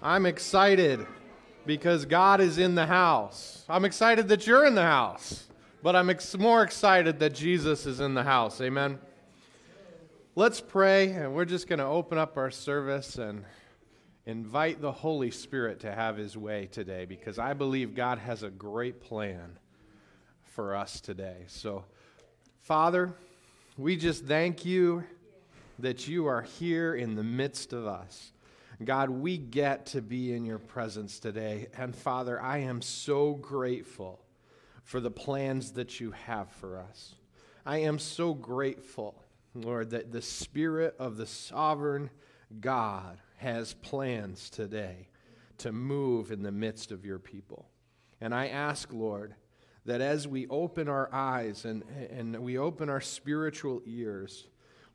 I'm excited because God is in the house. I'm excited that you're in the house, but I'm ex- more excited that Jesus is in the house. Amen. Let's pray, and we're just going to open up our service and invite the Holy Spirit to have his way today because I believe God has a great plan for us today. So, Father, we just thank you that you are here in the midst of us. God, we get to be in your presence today. And Father, I am so grateful for the plans that you have for us. I am so grateful, Lord, that the Spirit of the sovereign God has plans today to move in the midst of your people. And I ask, Lord, that as we open our eyes and, and we open our spiritual ears,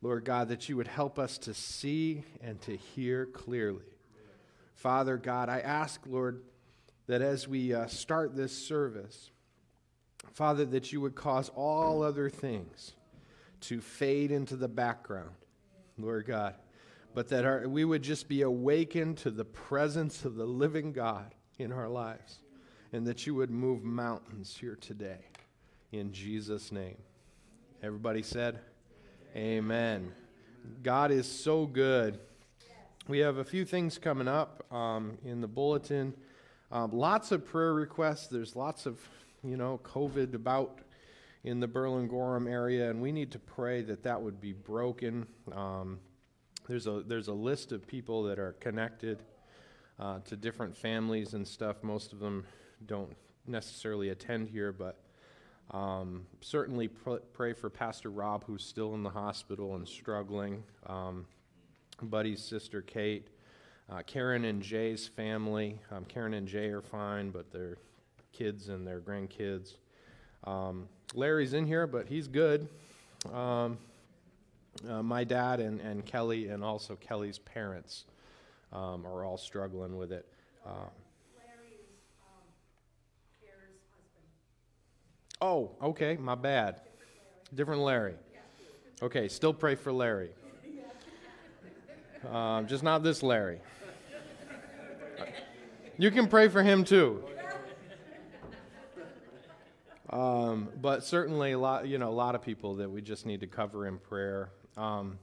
Lord God, that you would help us to see and to hear clearly. Father God, I ask, Lord, that as we uh, start this service, Father, that you would cause all other things to fade into the background, Lord God, but that our, we would just be awakened to the presence of the living God in our lives, and that you would move mountains here today. In Jesus' name. Everybody said, Amen. God is so good. We have a few things coming up um, in the bulletin. Um, lots of prayer requests. There's lots of, you know, COVID about in the Berlin Gorham area, and we need to pray that that would be broken. Um, there's a there's a list of people that are connected uh, to different families and stuff. Most of them don't necessarily attend here, but um, certainly pr- pray for Pastor Rob, who's still in the hospital and struggling. Um, Buddy's sister Kate, uh, Karen and Jay's family. Um, Karen and Jay are fine, but their kids and their grandkids. Um, Larry's in here, but he's good. Um, uh, my dad and, and Kelly, and also Kelly's parents, um, are all struggling with it. Oh, okay, my bad. Different Larry. Okay, still pray for Larry. Um, just not this Larry. You can pray for him too. Um, but certainly a lot, you know, a lot of people that we just need to cover in prayer. Um,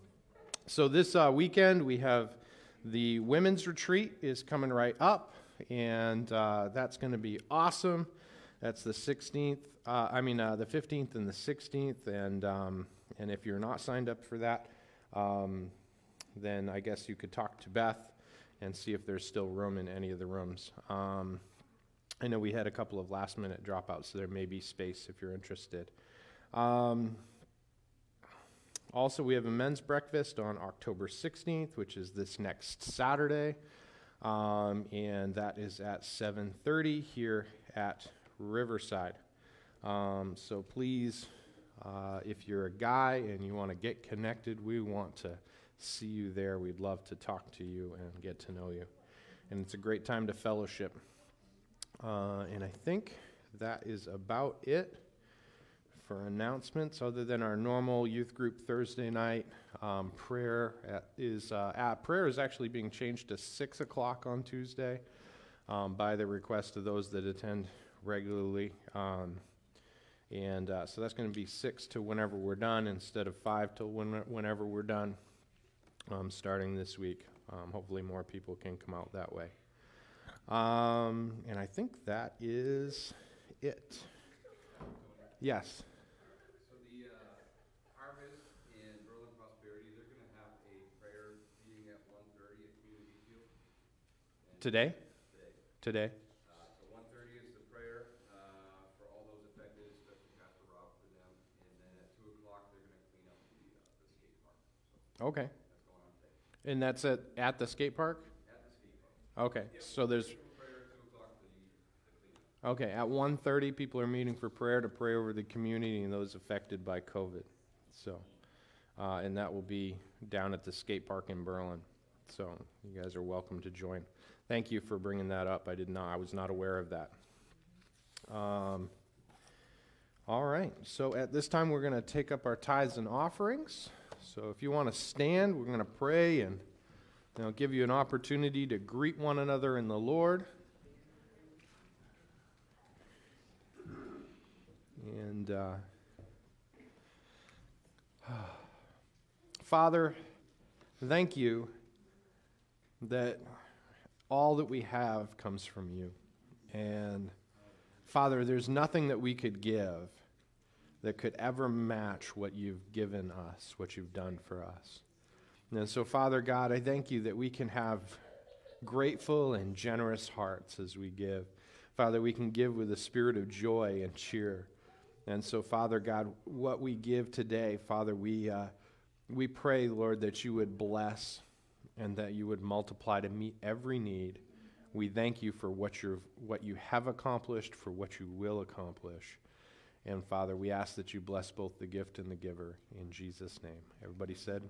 so this uh, weekend we have the women's retreat is coming right up, and uh, that's going to be awesome. That's the 16th. Uh, I mean, uh, the 15th and the 16th. And um, and if you're not signed up for that, um, then I guess you could talk to Beth and see if there's still room in any of the rooms. Um, I know we had a couple of last minute dropouts, so there may be space if you're interested. Um, also, we have a men's breakfast on October 16th, which is this next Saturday, um, and that is at 7:30 here at Riverside. Um, so please, uh, if you're a guy and you want to get connected, we want to see you there. We'd love to talk to you and get to know you. And it's a great time to fellowship. Uh, and I think that is about it for announcements, other than our normal youth group Thursday night um, prayer at, is uh, at, prayer is actually being changed to six o'clock on Tuesday um, by the request of those that attend regularly. Um, and uh, so that's going to be six to whenever we're done instead of five till when, whenever we're done, um, starting this week. Um, hopefully, more people can come out that way. Um, and I think that is it. Yes. So the uh, Harvest and Berlin Prosperity, they're going to have a prayer meeting at 1:30 at Community Field. Today? Today? Uh, So 1:30 is the prayer uh, for all those affected, especially Pastor Rob for them. And then at 2 o'clock, they're going to clean up the uh, the skate park. Okay. And that's at, at the skate park? Okay. So there's, Prayer at 2 o'clock, the the cleanup. okay, at 1:30, people are meeting for prayer to pray over the community and those affected by COVID. So, uh, and that will be down at the skate park in Berlin. So you guys are welcome to join. Thank you for bringing that up. I did not, I was not aware of that. Um, all right. So at this time, we're going to take up our tithes and offerings. So if you want to stand, we're going to pray and I'll give you an opportunity to greet one another in the Lord. And uh, Father, thank you that all that we have comes from you. And Father, there's nothing that we could give that could ever match what you've given us, what you've done for us. And so, Father God, I thank you that we can have grateful and generous hearts as we give. Father, we can give with a spirit of joy and cheer. And so, Father God, what we give today, Father, we, uh, we pray, Lord, that you would bless and that you would multiply to meet every need. We thank you for what, you're, what you have accomplished, for what you will accomplish. And Father, we ask that you bless both the gift and the giver in Jesus' name. Everybody said,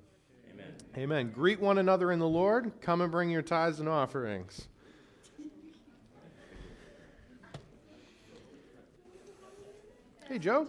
Amen. Amen. Greet one another in the Lord. Come and bring your tithes and offerings. Hey, Joe.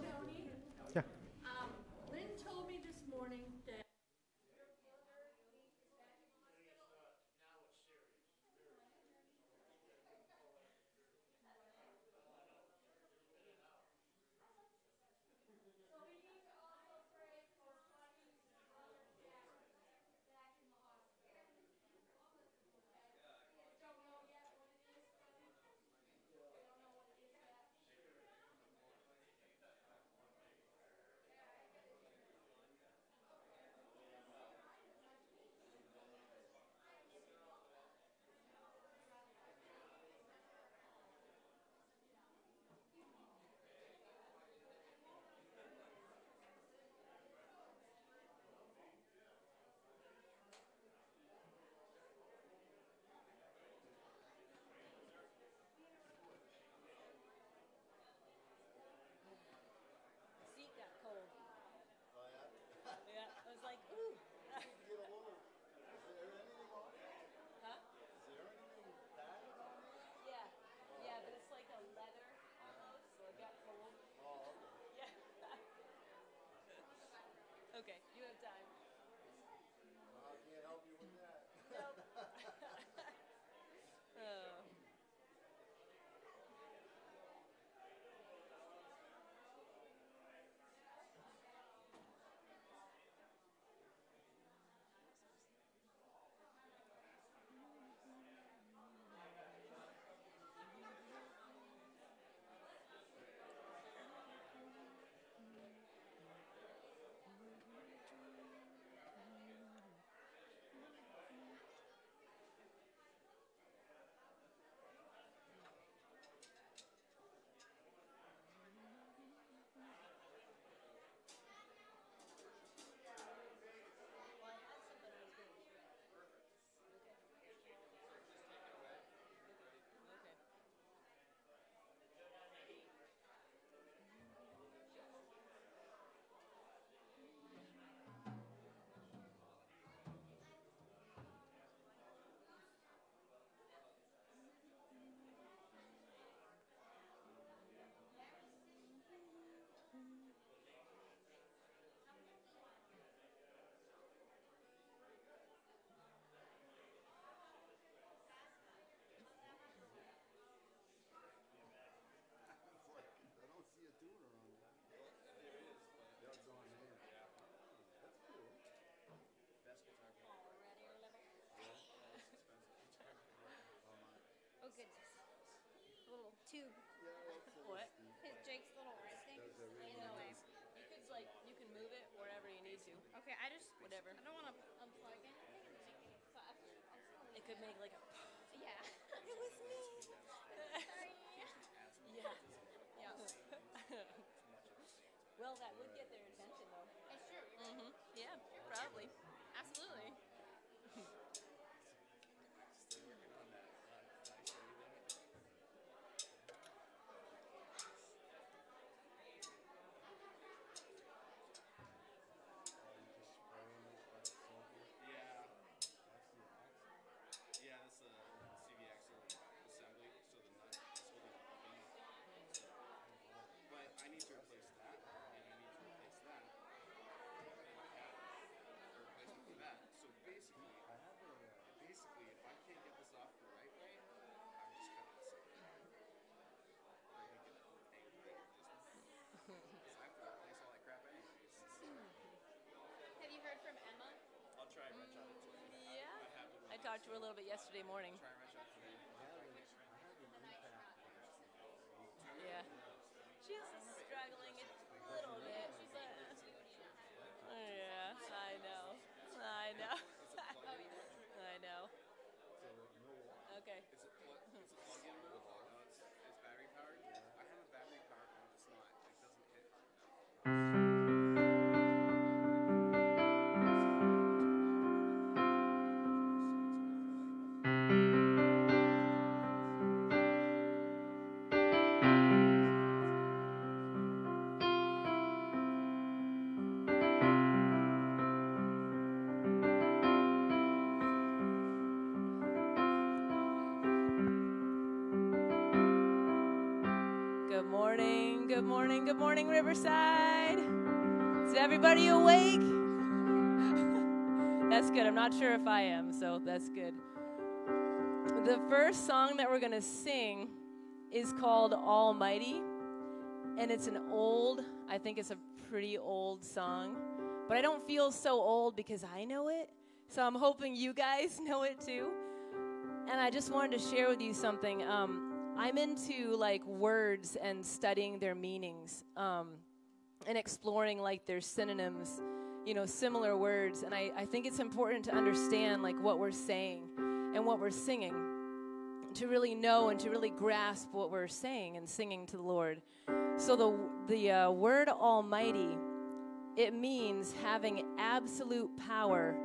Tube. What? His Jake's little stick. Anyways, you could like you can move it wherever you need to. Okay, I just Whatever. I don't want to unplug anything. So I, It could make like a yeah. it was me. Sorry. yeah. Yeah. well, that would get their attention though. It's true. Mm-hmm. Yeah, probably. Absolutely. Yeah, that's the CV axle assembly, so the nut is holding the beam. But I need to replace that, and I need to replace talked to her a little bit yesterday morning. Yeah. She's struggling a little bit, but yeah, I know. I know. I know. Okay. Is it plug-in oh, it's battery powered. I have a battery powered one. Not. It doesn't hit morning, Riverside. Is everybody awake? that's good. I'm not sure if I am, so that's good. The first song that we're going to sing is called Almighty, and it's an old, I think it's a pretty old song, but I don't feel so old because I know it. So I'm hoping you guys know it too. And I just wanted to share with you something. Um, I'm into like words and studying their meanings um, and exploring like their synonyms, you know, similar words. And I, I think it's important to understand like what we're saying and what we're singing to really know and to really grasp what we're saying and singing to the Lord. So the the uh, word Almighty, it means having absolute power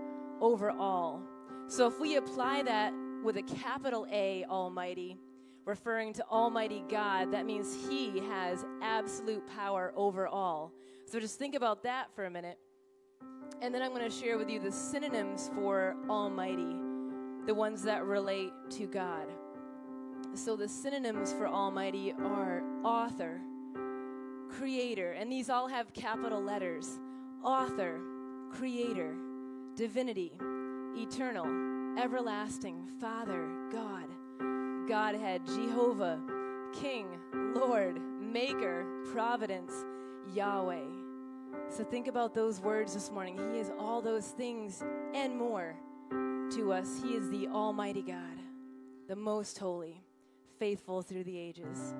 over all. So if we apply that with a capital A, Almighty, referring to Almighty God, that means He has absolute power over all. So just think about that for a minute. And then I'm going to share with you the synonyms for Almighty, the ones that relate to God. So the synonyms for Almighty are author, creator, and these all have capital letters author, creator, divinity, eternal, everlasting, Father, God, Godhead, Jehovah, King, Lord, Maker, Providence, Yahweh. So think about those words this morning. He is all those things and more to us. He is the Almighty God, the Most Holy, faithful through the ages.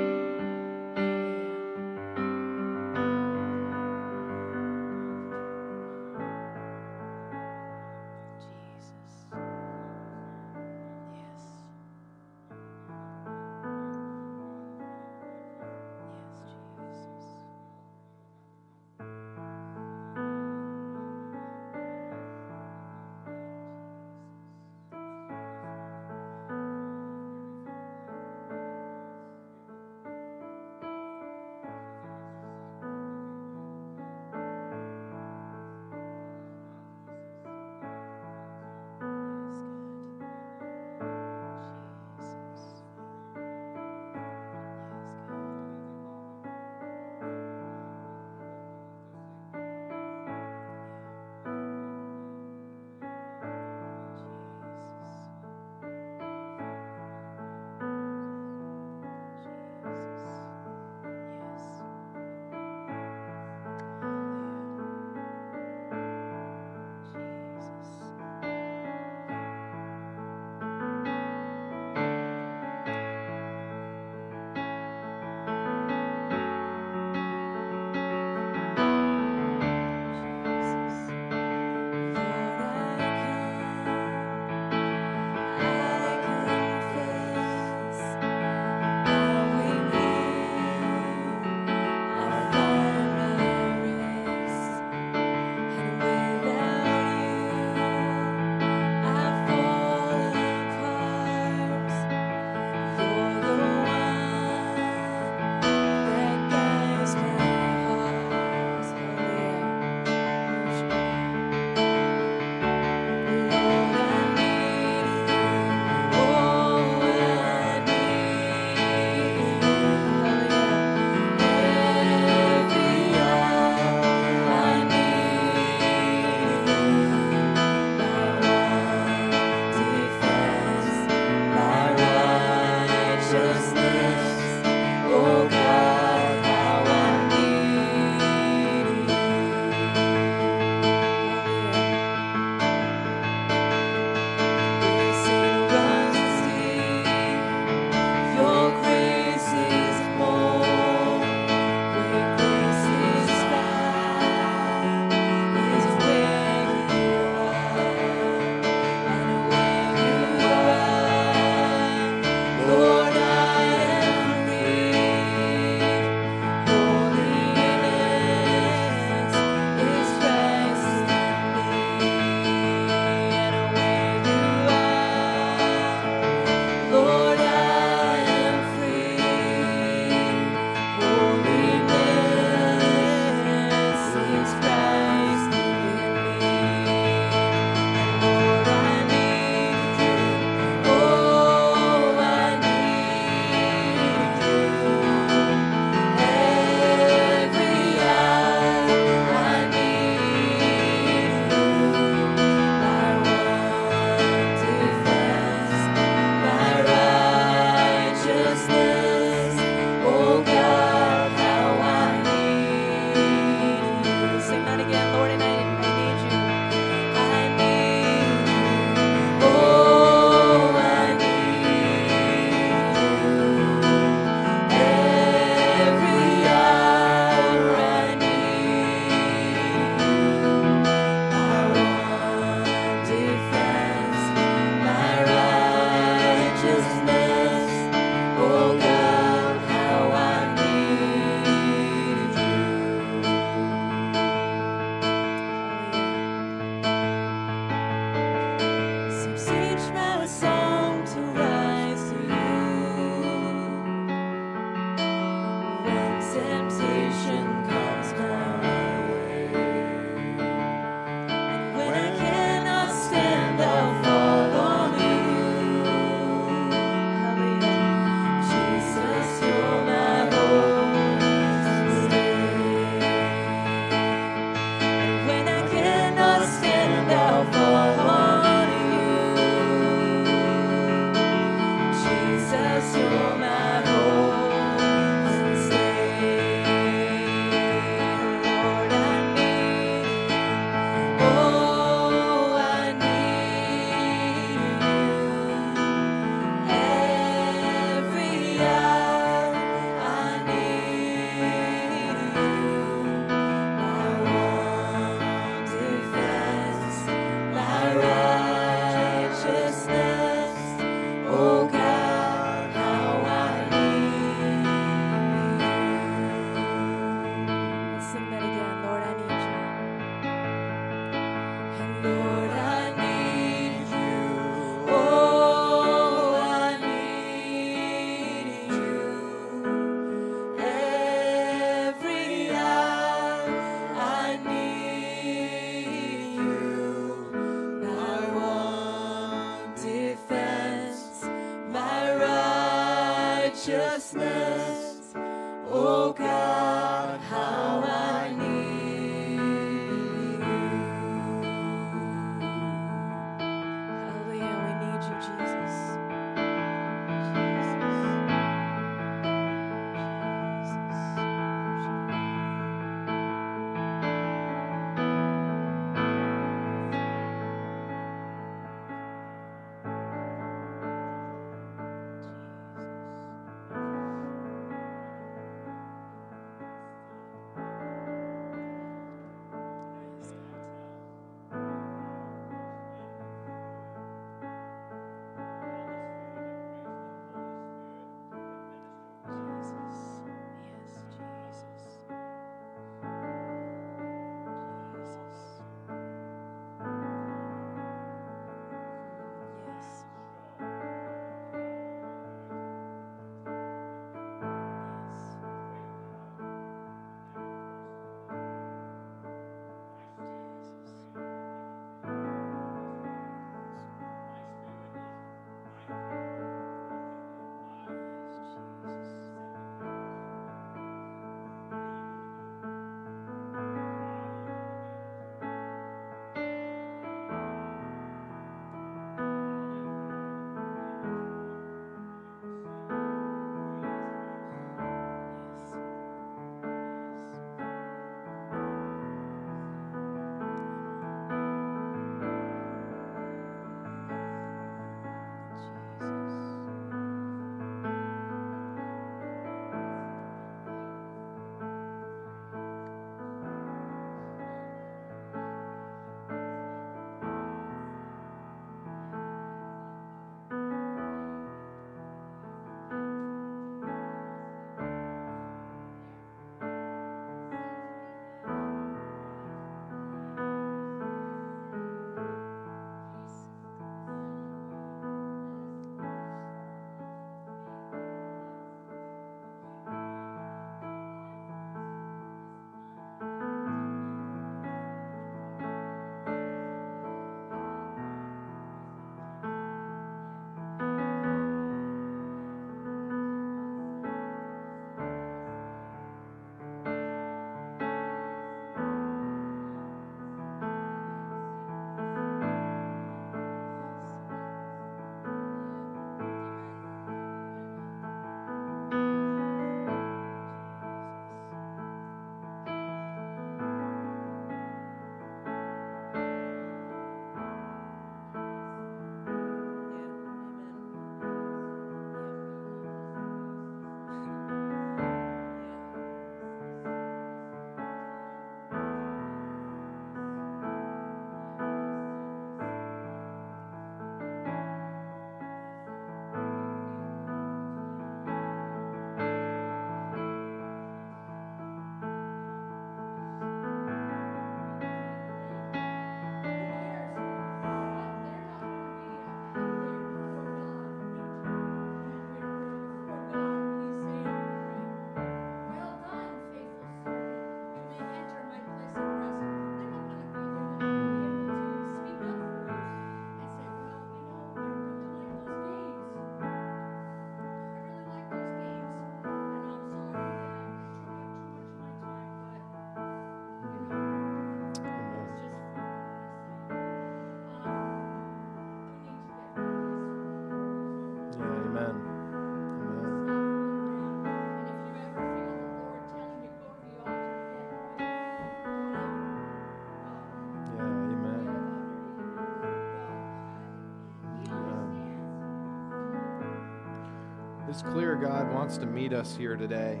It's clear God wants to meet us here today.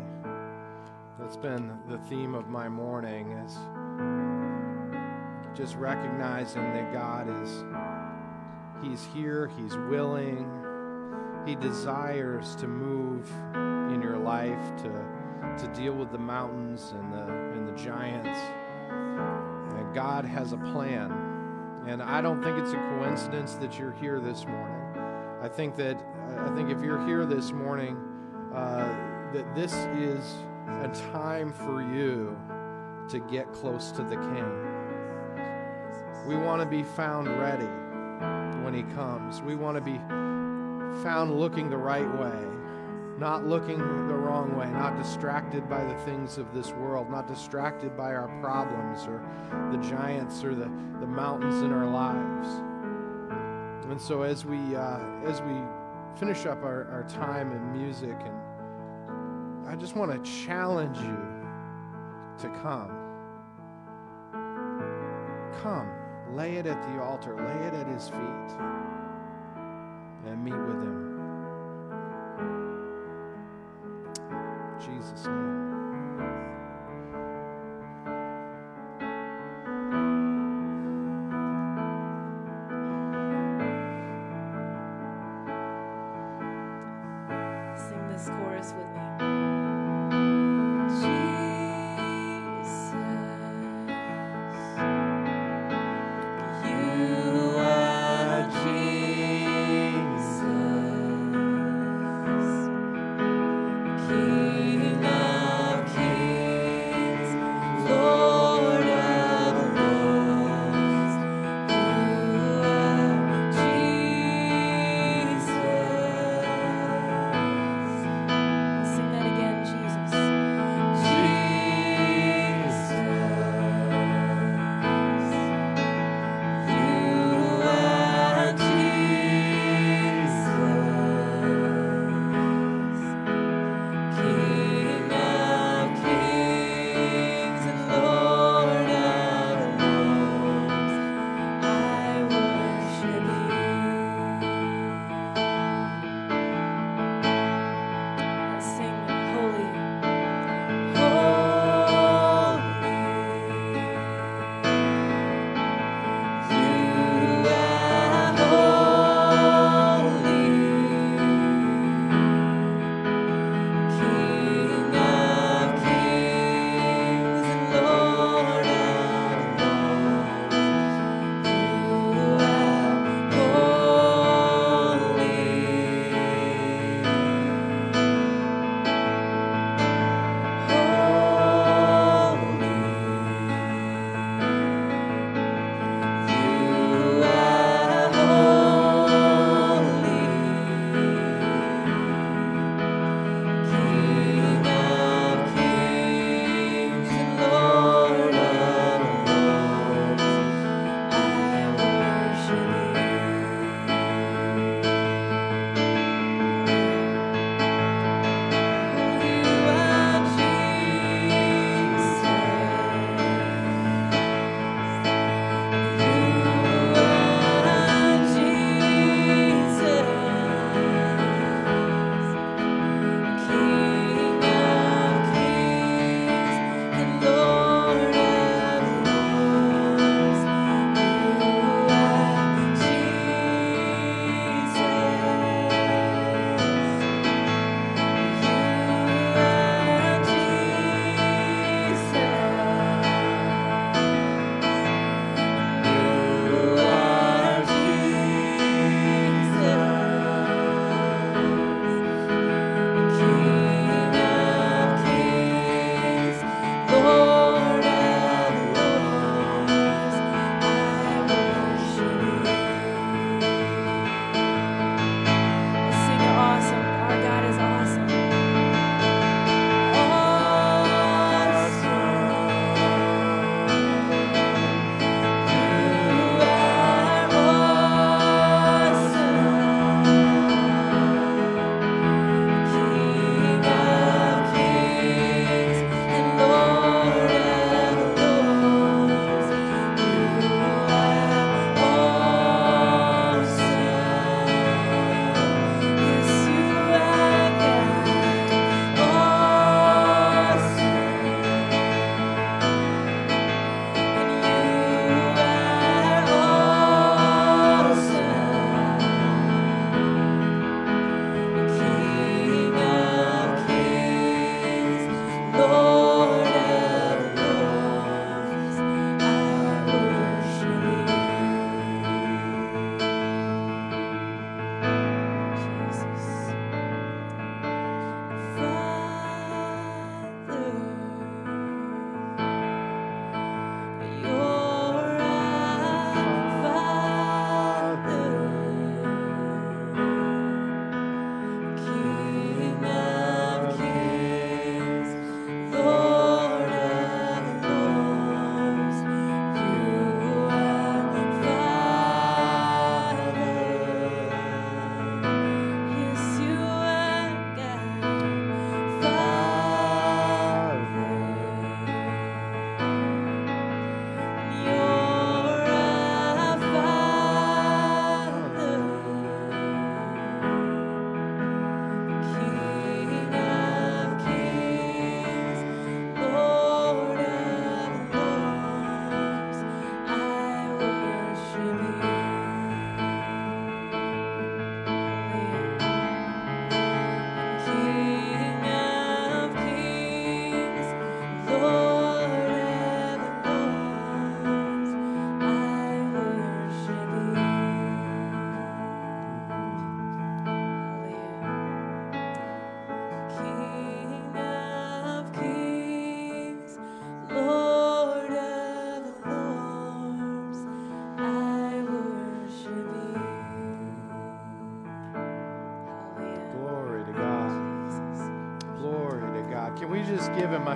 That's been the theme of my morning is just recognizing that God is he's here, he's willing. He desires to move in your life to to deal with the mountains and the and the giants. And God has a plan. And I don't think it's a coincidence that you're here this morning. I think that I think if you're here this morning, uh, that this is a time for you to get close to the King. We want to be found ready when He comes. We want to be found looking the right way, not looking the wrong way, not distracted by the things of this world, not distracted by our problems or the giants or the, the mountains in our lives. And so as we uh, as we finish up our, our time in music and I just want to challenge you to come. Come, lay it at the altar, lay it at his feet, and meet with him.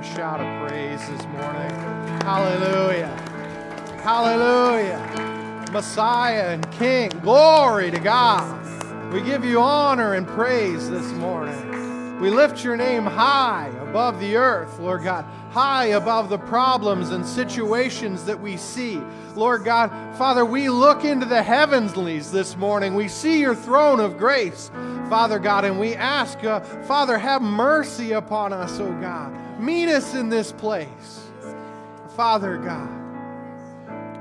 Shout of praise this morning? Hallelujah. Hallelujah. Messiah and King. Glory to God. We give you honor and praise this morning. We lift your name high above the earth, Lord God, high above the problems and situations that we see. Lord God, Father, we look into the heavenlies this morning. We see your throne of grace, Father God, and we ask, uh, Father, have mercy upon us, oh God. Meet us in this place. Father God,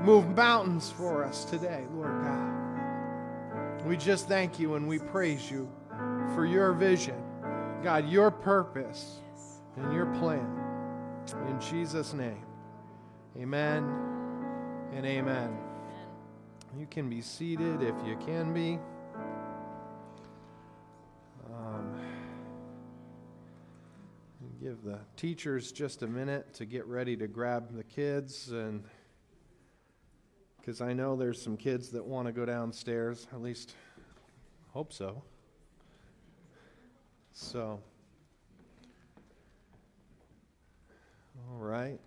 move mountains for us today, Lord God. We just thank you and we praise you for your vision, God, your purpose and your plan. In Jesus' name, amen and amen. You can be seated if you can be. Give the teachers just a minute to get ready to grab the kids and because I know there's some kids that want to go downstairs, at least hope so. So, all right.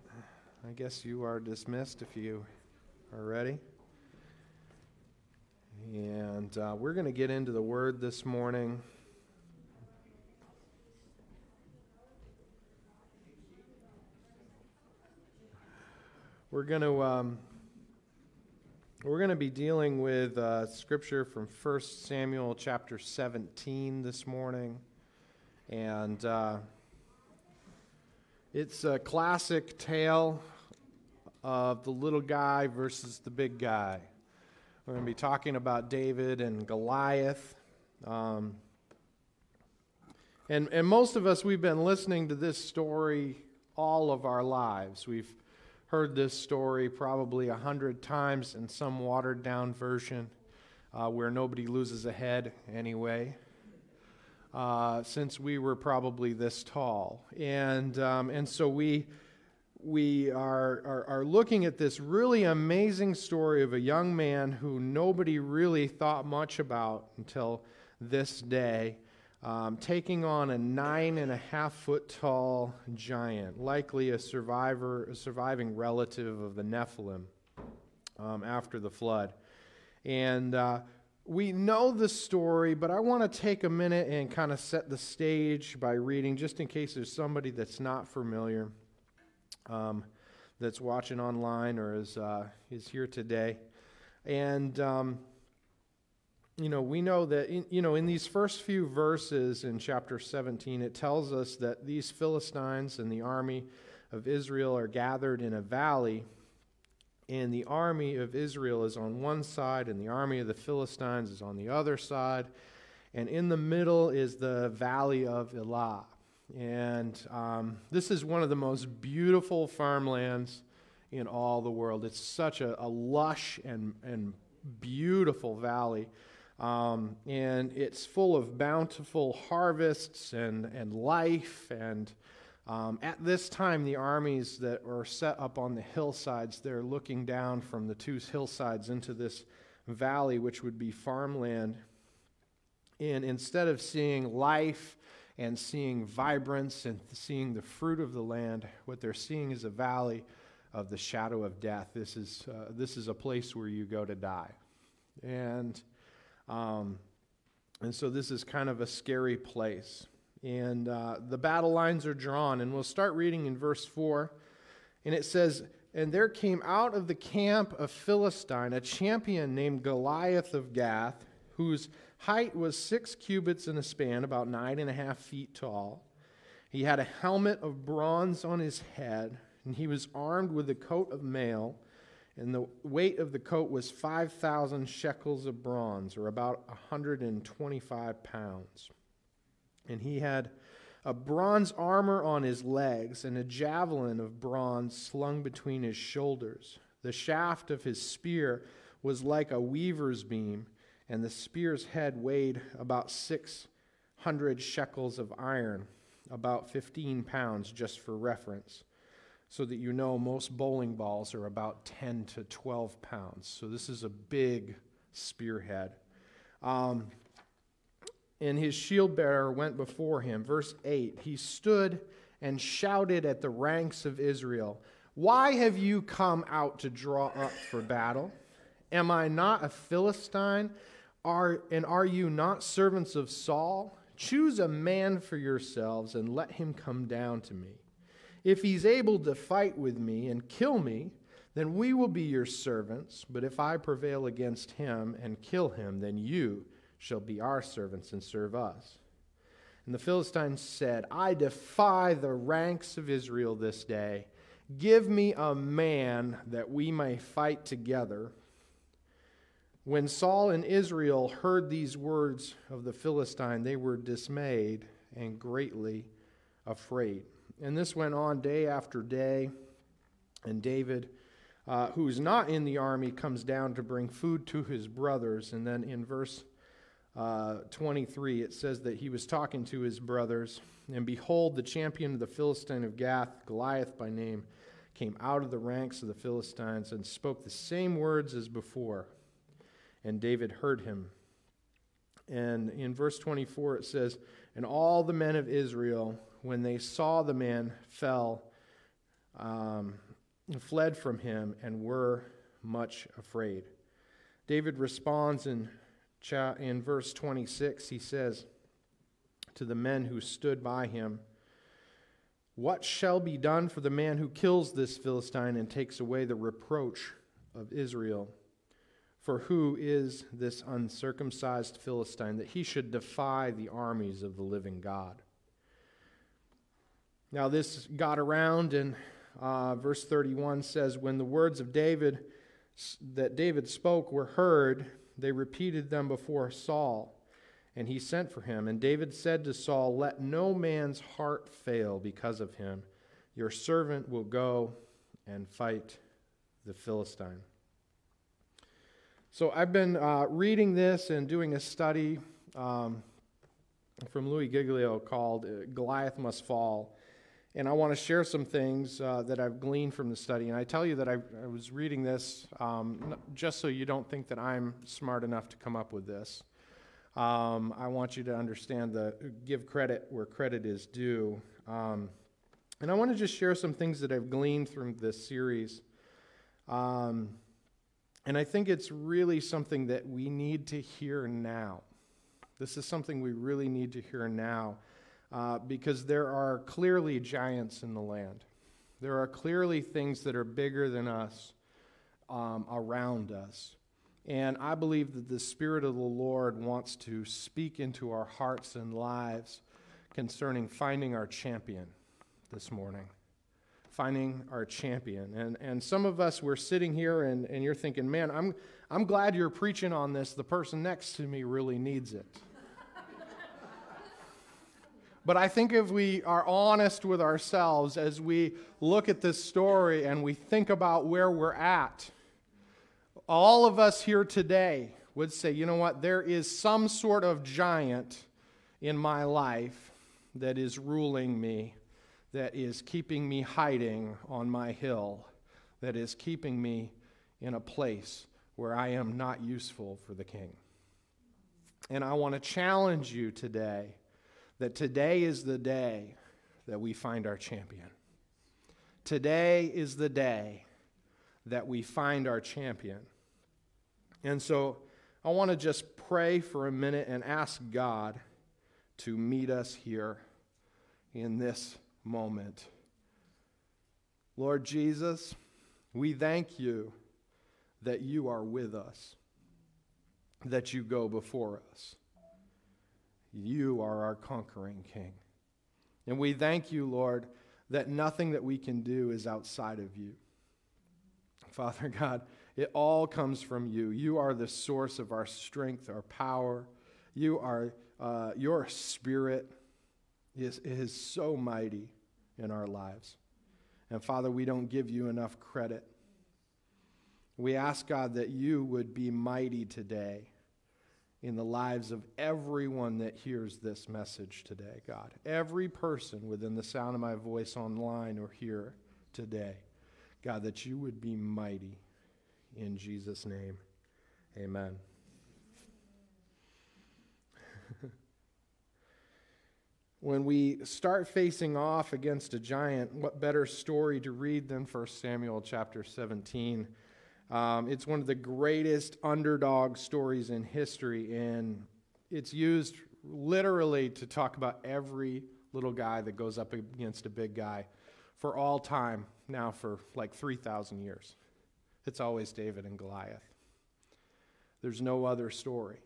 I guess you are dismissed if you are ready. And uh, we're going to get into the word this morning. We're going to. Um, we're going to be dealing with uh, scripture from 1 Samuel chapter 17 this morning. And uh, it's a classic tale of the little guy versus the big guy. We're going to be talking about David and Goliath. Um, and, and most of us, we've been listening to this story all of our lives. We've heard this story probably a hundred times in some watered down version uh, where nobody loses a head anyway. Uh, since we were probably this tall, and um, and so we we are, are are looking at this really amazing story of a young man who nobody really thought much about until this day, um, taking on a nine and a half foot tall giant, likely a survivor, a surviving relative of the Nephilim um, after the flood. And uh, we know the story, but I want to take a minute and kind of set the stage by reading, just in case there's somebody that's not familiar, um, that's watching online or is, uh, is here today. And um, you know, we know that, in, you know, in these first few verses in chapter 17, it tells us that these Philistines and the army of Israel are gathered in a valley, and the army of Israel is on one side, and the army of the Philistines is on the other side. And in the middle is the valley of Elah. And um, this is one of the most beautiful farmlands in all the world. It's such a, a lush and, and beautiful valley. Um, and it's full of bountiful harvests and, and life. And um, at this time, the armies that are set up on the hillsides, they're looking down from the two hillsides into this valley, which would be farmland. And instead of seeing life and seeing vibrance and seeing the fruit of the land, what they're seeing is a valley of the shadow of death. This is, uh, this is a place where you go to die. And um, and so this is kind of a scary place. And uh, the battle lines are drawn. And we'll start reading in verse 4. And it says, And there came out of the camp of Philistine a champion named Goliath of Gath, whose height was six cubits in a span, about nine and a half feet tall. He had a helmet of bronze on his head, and he was armed with a coat of mail and the weight of the coat was 5,000 shekels of bronze, or about 125 pounds. And he had a bronze armor on his legs and a javelin of bronze slung between his shoulders. The shaft of his spear was like a weaver's beam, and the spear's head weighed about 600 shekels of iron, about 15 pounds, just for reference so that you know most bowling balls are about 10 to 12 pounds. So this is a big spearhead. Um, and his shield bearer went before him. Verse 8 He stood and shouted at the ranks of Israel, Why have you come out to draw up for battle? Am I not a Philistine? Are, and are you not servants of Saul? Choose a man for yourselves and let him come down to me. If he's able to fight with me and kill me, then we will be your servants. But if I prevail against him and kill him, then you shall be our servants and serve us. And the Philistines said, I defy the ranks of Israel this day. Give me a man that we may fight together. When Saul and Israel heard these words of the Philistine, they were dismayed and greatly afraid. And this went on day after day. And David, uh, who's not in the army, comes down to bring food to his brothers. And then in verse uh, 23, it says that he was talking to his brothers. And behold, the champion of the Philistine of Gath, Goliath by name, came out of the ranks of the Philistines and spoke the same words as before and David heard him. And in verse 24 it says, And all the men of Israel, when they saw the man, fell, um, fled from him, and were much afraid. David responds in, cha- in verse 26. He says to the men who stood by him, What shall be done for the man who kills this Philistine and takes away the reproach of Israel? For who is this uncircumcised Philistine that he should defy the armies of the living God? Now, this got around, and uh, verse 31 says, When the words of David that David spoke were heard, they repeated them before Saul, and he sent for him. And David said to Saul, Let no man's heart fail because of him. Your servant will go and fight the Philistine. So I've been uh, reading this and doing a study um, from Louie Giglio called uh, Goliath Must Fall. And I want to share some things uh, that I've gleaned from the study. And I tell you that I, I was reading this um, just so you don't think that I'm smart enough to come up with this. Um, I want you to understand the give credit where credit is due. Um, and I want to just share some things that I've gleaned from this series. Um, and I think it's really something that we need to hear now. This is something we really need to hear now uh, because there are clearly giants in the land. There are clearly things that are bigger than us um, around us. And I believe that the Spirit of the Lord wants to speak into our hearts and lives concerning finding our champion this morning finding our champion. And, and some of us, we're sitting here and, and you're thinking, man, I'm, I'm glad you're preaching on this. The person next to me really needs it. But I think if we are honest with ourselves as we look at this story and we think about where we're at, all of us here today would say, you know what, there is some sort of giant in my life that is ruling me that is keeping me hiding on my hill, that is keeping me in a place where I am not useful for the king. And I want to challenge you today that today is the day that we find our champion. Today is the day that we find our champion. And so I want to just pray for a minute and ask God to meet us here in this moment. Lord Jesus, we thank you that you are with us, that you go before us. You are our conquering King. And we thank you, Lord, that nothing that we can do is outside of you. Father God, it all comes from you. You are the source of our strength, our power. You are, uh, your spirit is, is so mighty in our lives. And Father, we don't give you enough credit. We ask, God, that you would be mighty today in the lives of everyone that hears this message today, God. Every person within the sound of my voice online or here today, God, that you would be mighty in Jesus' name. Amen. when we start facing off against a giant, what better story to read than 1 Samuel chapter 17? Um, it's one of the greatest underdog stories in history, and it's used literally to talk about every little guy that goes up against a big guy for all time now for like 3,000 years. It's always David and Goliath. There's no other story.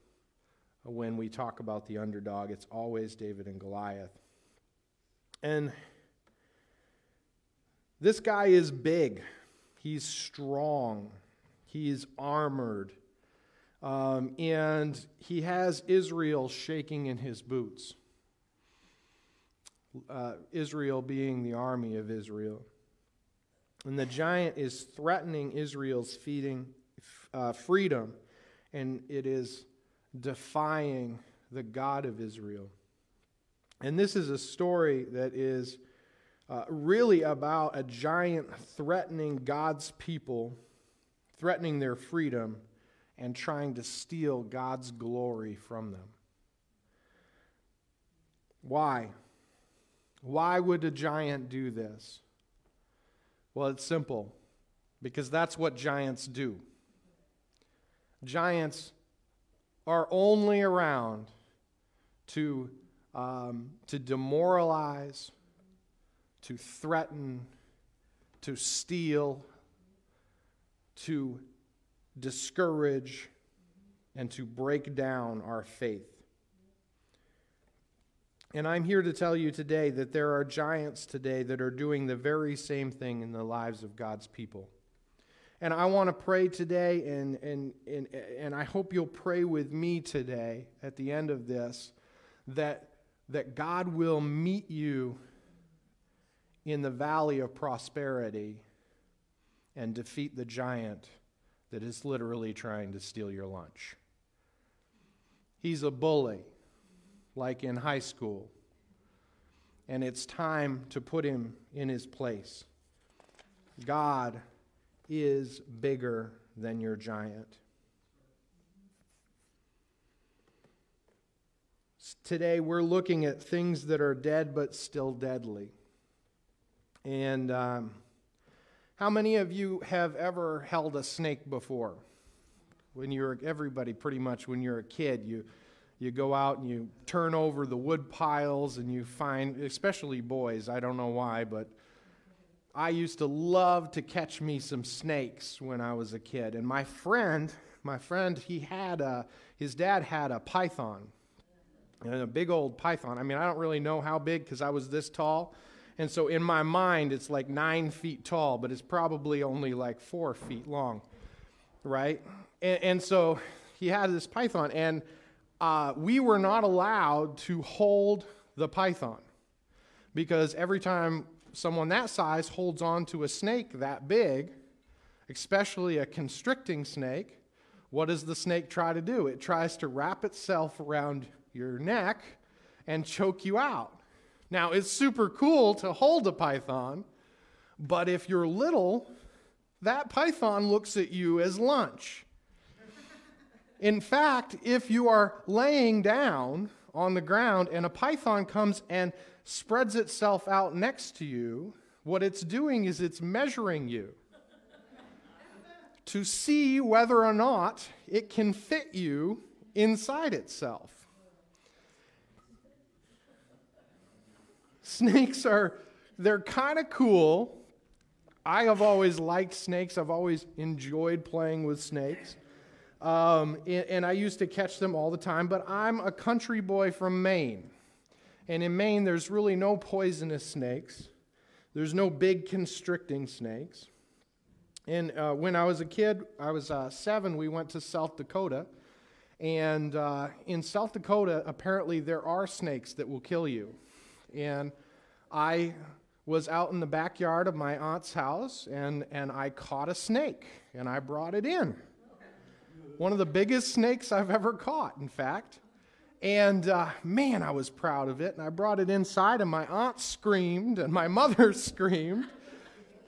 When we talk about the underdog, it's always David and Goliath. And this guy is big, he's strong, he's armored, um, and he has Israel shaking in his boots. Uh, Israel being the army of Israel. And the giant is threatening Israel's feeding, uh, freedom, and it is defying the God of Israel. And this is a story that is uh, really about a giant threatening God's people, threatening their freedom, and trying to steal God's glory from them. Why? Why would a giant do this? Well, it's simple because that's what giants do. Giants are only around to, um, to demoralize, to threaten, to steal, to discourage, and to break down our faith. And I'm here to tell you today that there are giants today that are doing the very same thing in the lives of God's people. And I want to pray today, and, and, and, and I hope you'll pray with me today at the end of this that, that God will meet you in the valley of prosperity and defeat the giant that is literally trying to steal your lunch. He's a bully, like in high school, and it's time to put him in his place. God is bigger than your giant. Today, we're looking at things that are dead but still deadly. And um, how many of you have ever held a snake before? When you're everybody, pretty much when you're a kid, you you go out and you turn over the wood piles and you find, especially boys, I don't know why, but I used to love to catch me some snakes when I was a kid. And my friend, my friend, he had a, his dad had a python, and a big old python. I mean, I don't really know how big because I was this tall. And so in my mind, it's like nine feet tall, but it's probably only like four feet long, right? And, and so he had this python, and uh, we were not allowed to hold the python because every time someone that size holds on to a snake that big, especially a constricting snake, what does the snake try to do? It tries to wrap itself around your neck and choke you out. Now, it's super cool to hold a python, but if you're little, that python looks at you as lunch. In fact, if you are laying down on the ground and a python comes and spreads itself out next to you, what it's doing is it's measuring you to see whether or not it can fit you inside itself. Snakes are, they're kind of cool. I have always liked snakes, I've always enjoyed playing with snakes. Um, and, and I used to catch them all the time, but I'm a country boy from Maine. And in Maine, there's really no poisonous snakes, there's no big constricting snakes. And uh, when I was a kid, I was uh, seven, we went to South Dakota. And uh, in South Dakota, apparently there are snakes that will kill you. And I was out in the backyard of my aunt's house and, and I caught a snake and I brought it in. One of the biggest snakes I've ever caught, in fact. And uh, man, I was proud of it. And I brought it inside, and my aunt screamed, and my mother screamed.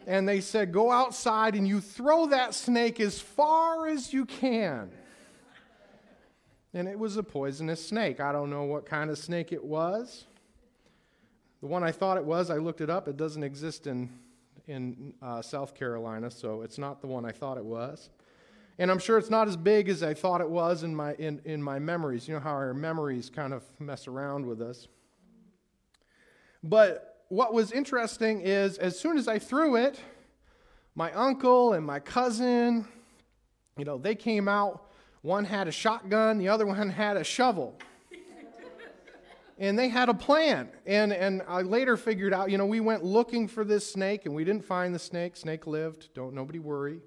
And they said, Go outside and you throw that snake as far as you can. And it was a poisonous snake. I don't know what kind of snake it was, The one I thought it was, I looked it up. It doesn't exist in, in uh, South Carolina, so it's not the one I thought it was. And I'm sure it's not as big as I thought it was in my, in, in my memories. You know how our memories kind of mess around with us. But what was interesting is as soon as I threw it, my uncle and my cousin, you know, they came out. One had a shotgun, the other one had a shovel. And they had a plan. And, and I later figured out, you know, we went looking for this snake and we didn't find the snake. Snake lived. Don't nobody worry.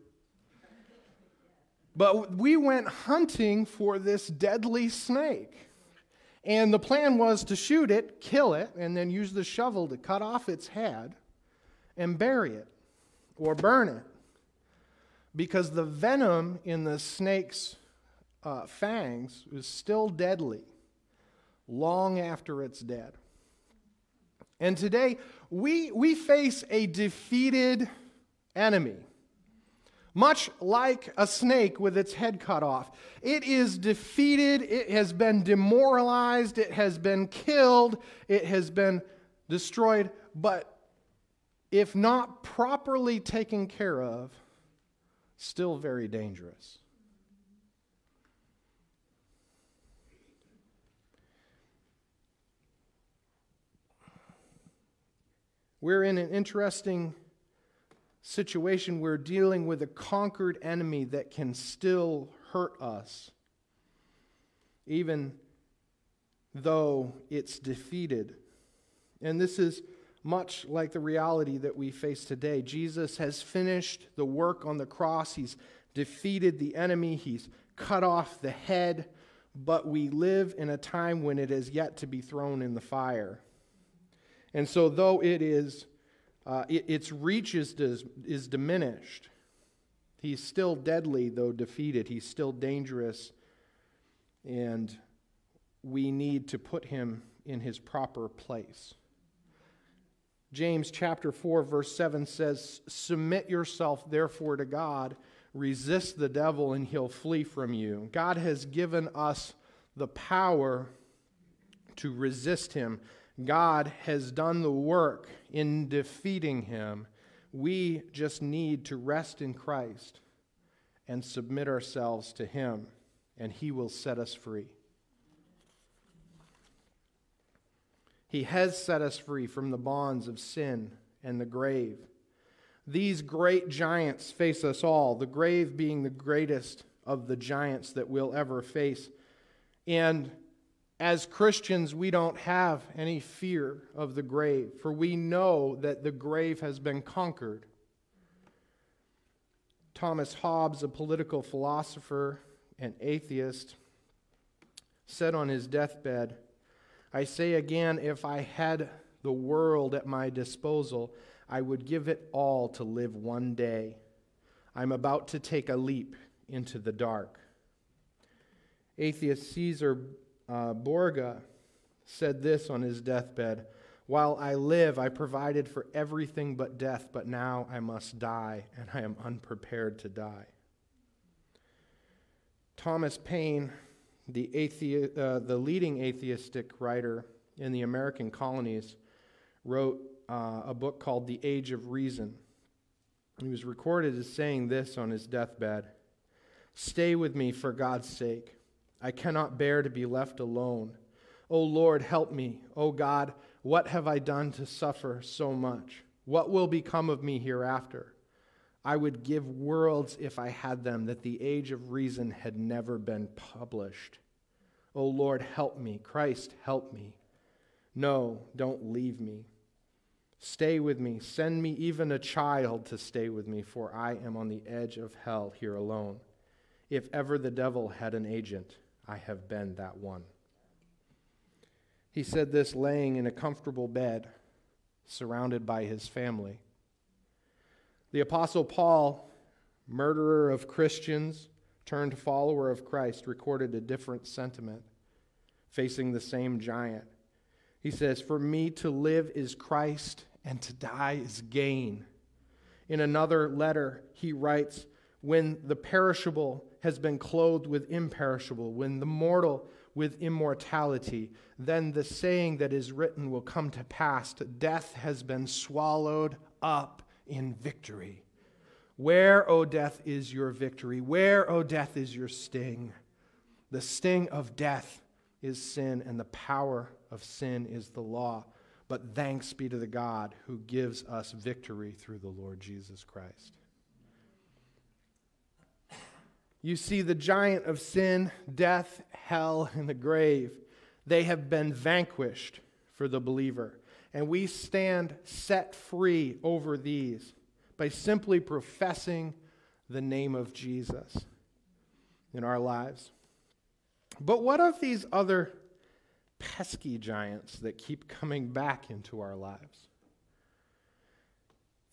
But we went hunting for this deadly snake. And the plan was to shoot it, kill it, and then use the shovel to cut off its head and bury it or burn it. Because the venom in the snake's uh, fangs is still deadly long after it's dead. And today, we, we face a defeated enemy much like a snake with its head cut off. It is defeated, it has been demoralized, it has been killed, it has been destroyed, but if not properly taken care of, still very dangerous. We're in an interesting situation, we're dealing with a conquered enemy that can still hurt us, even though it's defeated. And this is much like the reality that we face today. Jesus has finished the work on the cross, He's defeated the enemy, He's cut off the head, but we live in a time when it is yet to be thrown in the fire. And so, though it is uh, it, its reach is, is diminished. He's still deadly, though defeated. He's still dangerous, and we need to put him in his proper place. James chapter 4, verse 7 says, Submit yourself therefore to God, resist the devil, and he'll flee from you. God has given us the power to resist him. God has done the work in defeating him. We just need to rest in Christ and submit ourselves to him, and he will set us free. He has set us free from the bonds of sin and the grave. These great giants face us all, the grave being the greatest of the giants that we'll ever face. And as Christians, we don't have any fear of the grave, for we know that the grave has been conquered. Thomas Hobbes, a political philosopher and atheist, said on his deathbed, I say again, if I had the world at my disposal, I would give it all to live one day. I'm about to take a leap into the dark. Atheist Caesar uh, Borgia said this on his deathbed While I live, I provided for everything but death, but now I must die, and I am unprepared to die. Thomas Paine, the, athe- uh, the leading atheistic writer in the American colonies, wrote uh, a book called The Age of Reason. He was recorded as saying this on his deathbed Stay with me for God's sake. I cannot bear to be left alone. O Lord, help me. O God, what have I done to suffer so much? What will become of me hereafter? I would give worlds if I had them, that the age of reason had never been published. O Lord, help me. Christ, help me. No, don't leave me. Stay with me. Send me even a child to stay with me, for I am on the edge of hell here alone. If ever the devil had an agent, I have been that one. He said this laying in a comfortable bed, surrounded by his family. The Apostle Paul, murderer of Christians, turned follower of Christ, recorded a different sentiment, facing the same giant. He says, For me to live is Christ, and to die is gain. In another letter, he writes, When the perishable has been clothed with imperishable, when the mortal with immortality, then the saying that is written will come to pass Death has been swallowed up in victory. Where, O death, is your victory? Where, O death, is your sting? The sting of death is sin, and the power of sin is the law. But thanks be to the God who gives us victory through the Lord Jesus Christ. You see, the giant of sin, death, hell, and the grave, they have been vanquished for the believer. And we stand set free over these by simply professing the name of Jesus in our lives. But what of these other pesky giants that keep coming back into our lives?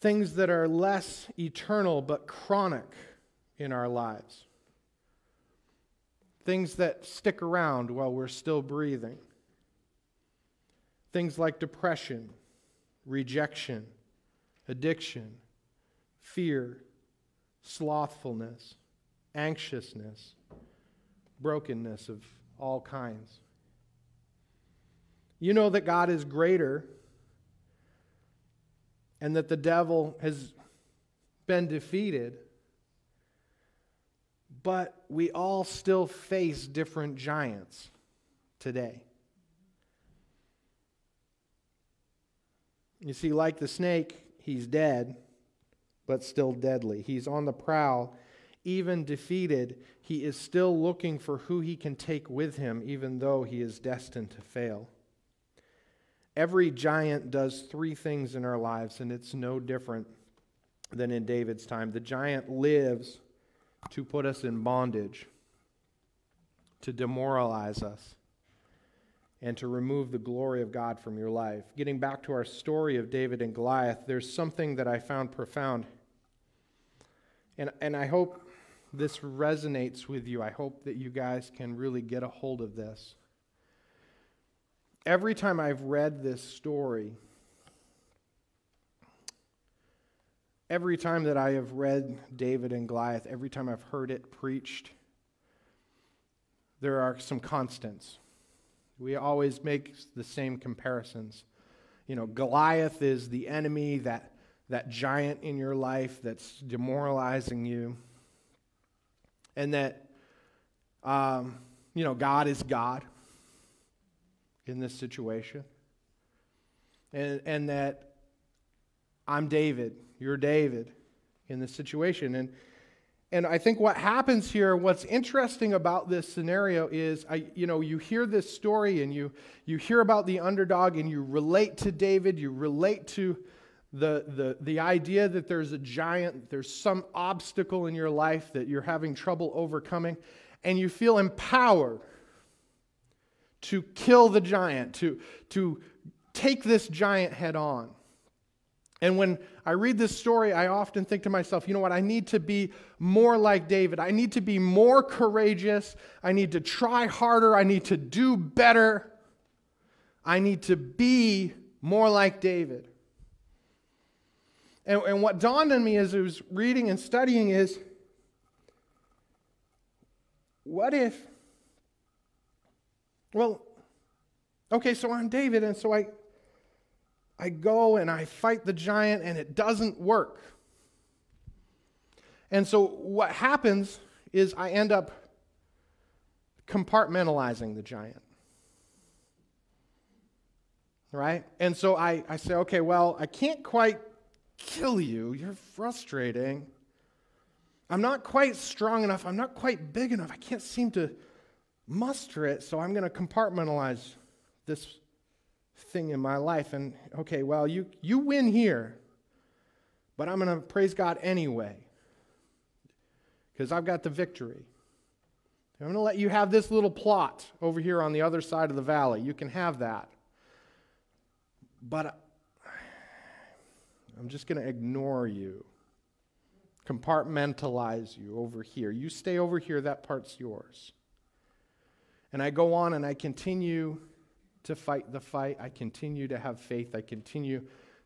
Things that are less eternal but chronic in our lives. Things that stick around while we're still breathing. Things like depression, rejection, addiction, fear, slothfulness, anxiousness, brokenness of all kinds. You know that God is greater and that the devil has been defeated, but we all still face different giants today. You see, like the snake, he's dead, but still deadly. He's on the prowl. Even defeated, he is still looking for who he can take with him, even though he is destined to fail. Every giant does three things in our lives, and it's no different than in David's time. The giant lives to put us in bondage, to demoralize us, and to remove the glory of God from your life. Getting back to our story of David and Goliath, there's something that I found profound. And, and I hope this resonates with you. I hope that you guys can really get a hold of this. Every time I've read this story, every time that I have read David and Goliath, every time I've heard it preached, there are some constants. We always make the same comparisons. You know, Goliath is the enemy, that, that giant in your life that's demoralizing you. And that, um, you know, God is God in this situation. And, and that I'm David, you're David in this situation. And and I think what happens here, what's interesting about this scenario is, I, you know, you hear this story and you, you hear about the underdog and you relate to David, you relate to the, the, the idea that there's a giant, there's some obstacle in your life that you're having trouble overcoming, and you feel empowered to kill the giant, to, to take this giant head on. And when I read this story, I often think to myself, you know what? I need to be more like David. I need to be more courageous. I need to try harder. I need to do better. I need to be more like David. And, and what dawned on me as I was reading and studying is what if, well, okay, so I'm David, and so I, I go and I fight the giant and it doesn't work. And so what happens is I end up compartmentalizing the giant. Right? And so I, I say, okay, well, I can't quite kill you. You're frustrating. I'm not quite strong enough. I'm not quite big enough. I can't seem to muster it. So I'm going to compartmentalize this thing in my life. And okay, well, you, you win here, but I'm going to praise God anyway because I've got the victory. I'm going to let you have this little plot over here on the other side of the valley. You can have that. But I'm just going to ignore you, compartmentalize you over here. You stay over here, that part's yours. And I go on and I continue to fight the fight. I continue to have faith. I continue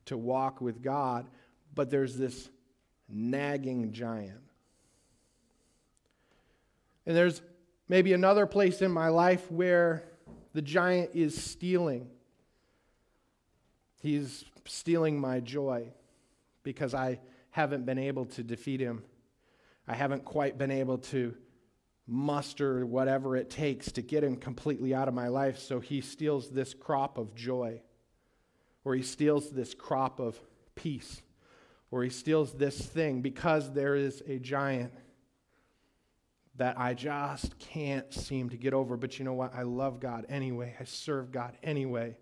to walk with God. But there's this nagging giant. And there's Maybe another place in my life where the giant is stealing. He's stealing my joy because I haven't been able to defeat him. I haven't quite been able to muster whatever it takes to get him completely out of my life. So he steals this crop of joy, or he steals this crop of peace, or he steals this thing because there is a giant that I just can't seem to get over. But you know what? I love God anyway, I serve God anyway.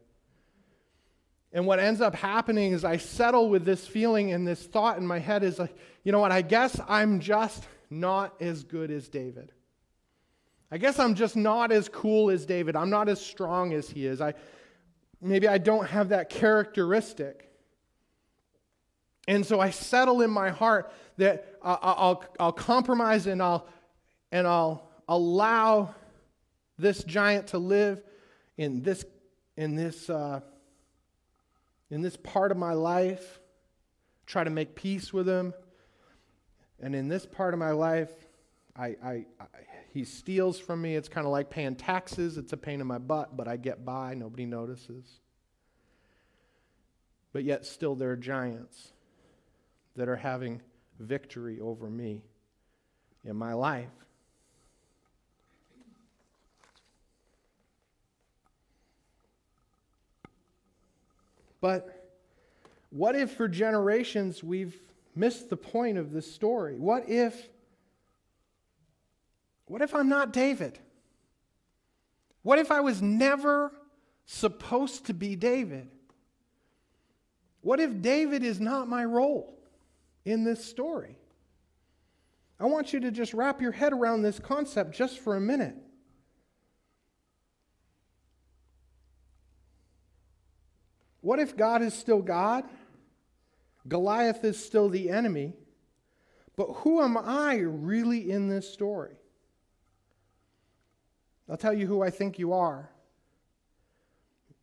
And what ends up happening is I settle with this feeling and this thought in my head is like, you know what? I guess I'm just not as good as David. I guess I'm just not as cool as David. I'm not as strong as he is. I maybe I don't have that characteristic. And so I settle in my heart that I'll, I'll compromise and I'll, and I'll allow this giant to live in this, in this, uh, in this part of my life, try to make peace with him. And in this part of my life, I, I, I he steals from me. It's kind of like paying taxes. It's a pain in my butt, but I get by. Nobody notices. But yet, still, there are giants that are having victory over me in my life. But what if for generations we've missed the point of this story? What if what if I'm not David? What if I was never supposed to be David? What if David is not my role in this story? I want you to just wrap your head around this concept just for a minute. What if God is still God? Goliath is still the enemy. But who am I really in this story? I'll tell you who I think you are.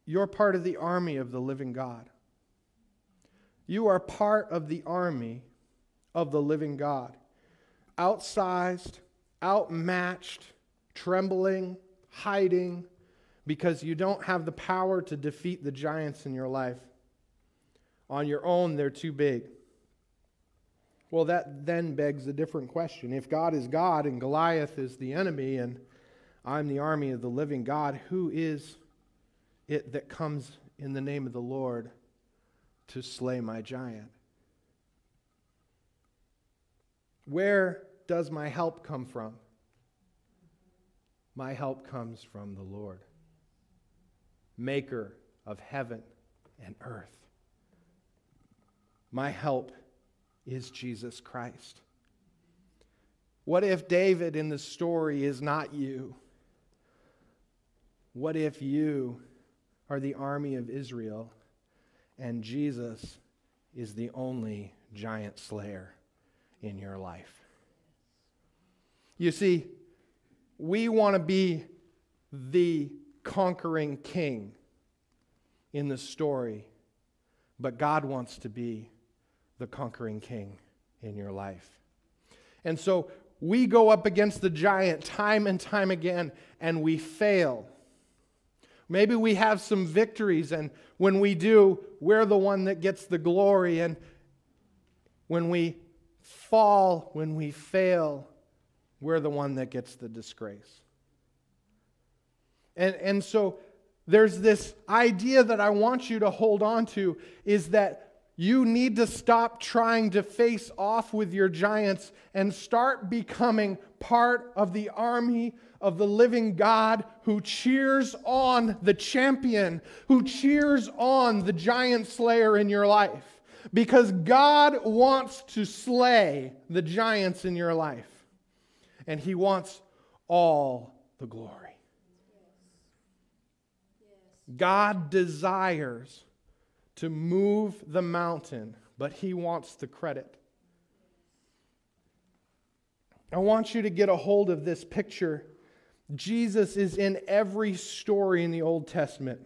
You're part of the army of the living God. You are part of the army of the living God. Outsized, outmatched, trembling, hiding, because you don't have the power to defeat the giants in your life. On your own, they're too big. Well, that then begs a different question. If God is God and Goliath is the enemy, and I'm the army of the living God. Who is it that comes in the name of the Lord to slay my giant? Where does my help come from? My help comes from the Lord, maker of heaven and earth. My help is Jesus Christ. What if David in the story is not you? What if you are the army of Israel and Jesus is the only giant slayer in your life? You see, we want to be the conquering king in the story, but God wants to be the conquering king in your life. And so we go up against the giant time and time again, and we fail. Maybe we have some victories, and when we do, we're the one that gets the glory. And when we fall, when we fail, we're the one that gets the disgrace. And, and so there's this idea that I want you to hold on to is that you need to stop trying to face off with your giants and start becoming part of the army of the living God who cheers on the champion, who cheers on the giant slayer in your life. Because God wants to slay the giants in your life. And He wants all the glory. God desires to move the mountain, but He wants the credit. I want you to get a hold of this picture Jesus is in every story in the Old Testament.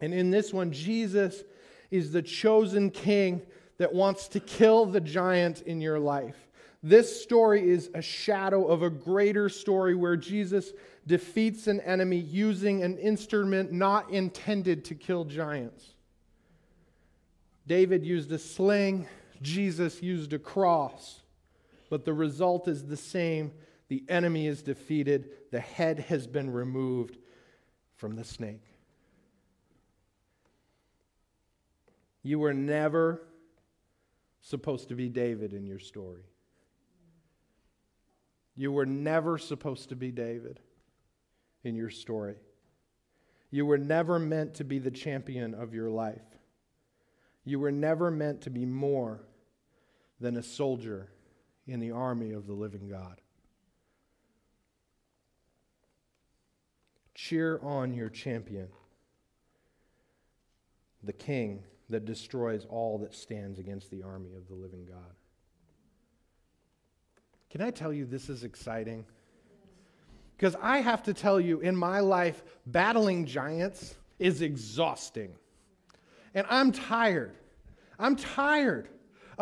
And in this one, Jesus is the chosen king that wants to kill the giant in your life. This story is a shadow of a greater story where Jesus defeats an enemy using an instrument not intended to kill giants. David used a sling, Jesus used a cross, but the result is the same. The enemy is defeated, the head has been removed from the snake. You were never supposed to be David in your story. You were never supposed to be David in your story. You were never meant to be the champion of your life. You were never meant to be more than a soldier in the army of the living God. Cheer on your champion, the king that destroys all that stands against the army of the living God. Can I tell you this is exciting? Because I have to tell you, in my life, battling giants is exhausting. And I'm tired. I'm tired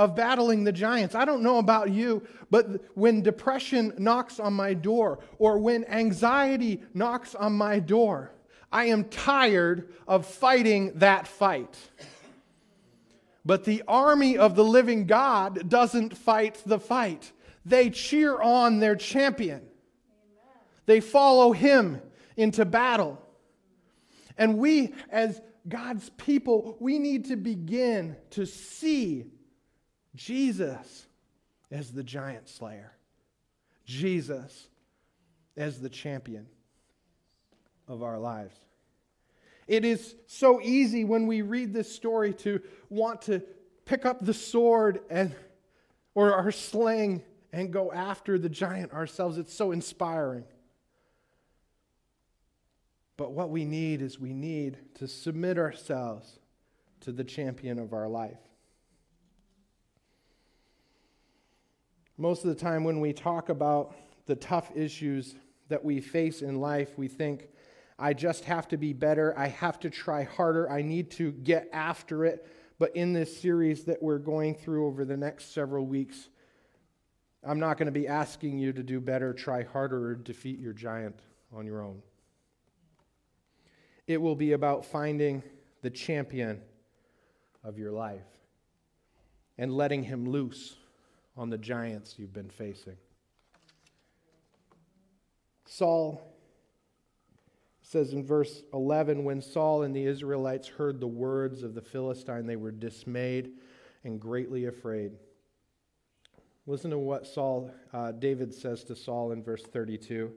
of battling the giants. I don't know about you, but when depression knocks on my door or when anxiety knocks on my door, I am tired of fighting that fight. But the army of the living God doesn't fight the fight. They cheer on their champion. They follow him into battle. And we, as God's people, we need to begin to see Jesus as the giant slayer, Jesus as the champion of our lives. It is so easy when we read this story to want to pick up the sword and or our sling and go after the giant ourselves. It's so inspiring. But what we need is we need to submit ourselves to the champion of our life. Most of the time, when we talk about the tough issues that we face in life, we think, I just have to be better. I have to try harder. I need to get after it. But in this series that we're going through over the next several weeks, I'm not going to be asking you to do better, try harder, or defeat your giant on your own. It will be about finding the champion of your life and letting him loose on the giants you've been facing. Saul says in verse 11 when Saul and the Israelites heard the words of the Philistine, they were dismayed and greatly afraid. Listen to what Saul, uh, David says to Saul in verse 32.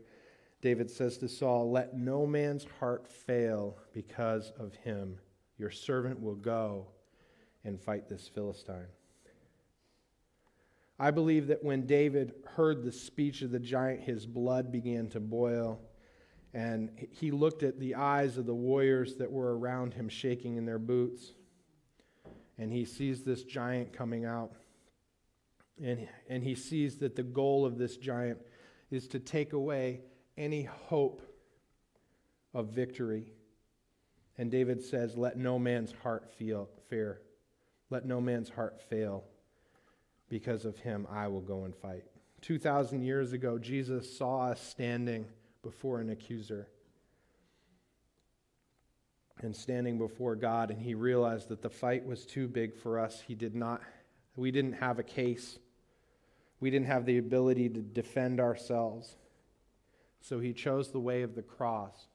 David says to Saul, Let no man's heart fail because of him. Your servant will go and fight this Philistine. I believe that when David heard the speech of the giant, his blood began to boil. And he looked at the eyes of the warriors that were around him shaking in their boots. And he sees this giant coming out. And, and he sees that the goal of this giant is to take away any hope of victory. And David says, Let no man's heart feel fear. Let no man's heart fail. Because of him, I will go and fight. 2,000 years ago, Jesus saw us standing before an accuser and standing before God, and he realized that the fight was too big for us. He did not, we didn't have a case. We didn't have the ability to defend ourselves. So he chose the way of the cross.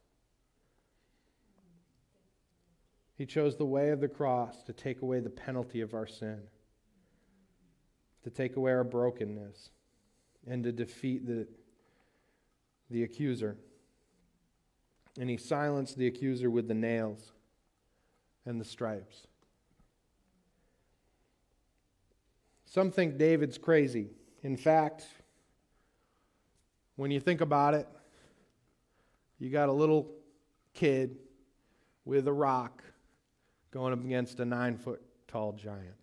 He chose the way of the cross to take away the penalty of our sin, to take away our brokenness, and to defeat the, the accuser. And he silenced the accuser with the nails and the stripes. Some think David's crazy. In fact, when you think about it, you got a little kid with a rock going up against a nine foot tall giant.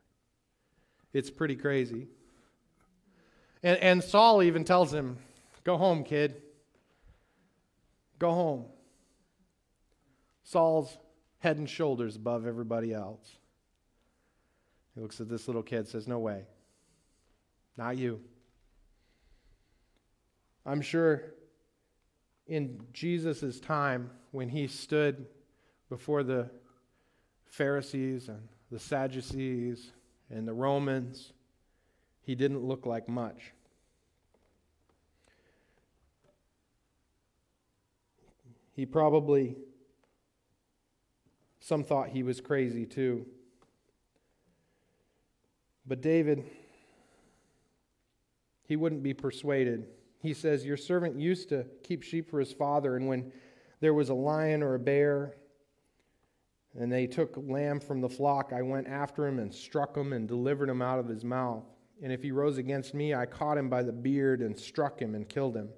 It's pretty crazy. And, and Saul even tells him, Go home, kid. Go home. Saul's head and shoulders above everybody else. He looks at this little kid says, No way. Not you. I'm sure in Jesus' time, when he stood before the Pharisees and the Sadducees and the Romans, he didn't look like much. He probably, some thought he was crazy too. But David, he wouldn't be persuaded. He says, Your servant used to keep sheep for his father, and when there was a lion or a bear, and they took lamb from the flock, I went after him and struck him and delivered him out of his mouth. And if he rose against me, I caught him by the beard and struck him and killed him.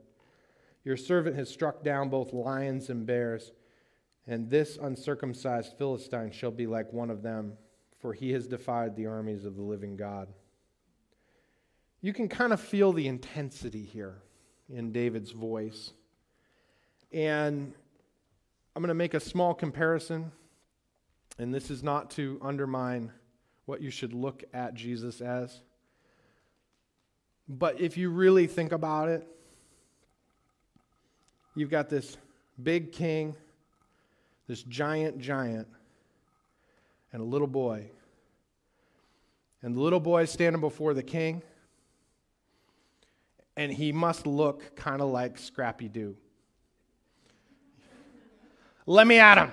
Your servant has struck down both lions and bears, and this uncircumcised Philistine shall be like one of them, for he has defied the armies of the living God. You can kind of feel the intensity here in David's voice. And I'm going to make a small comparison, and this is not to undermine what you should look at Jesus as. But if you really think about it, you've got this big king, this giant giant, and a little boy. And the little boy is standing before the king and he must look kind of like Scrappy Doo. Let me at him.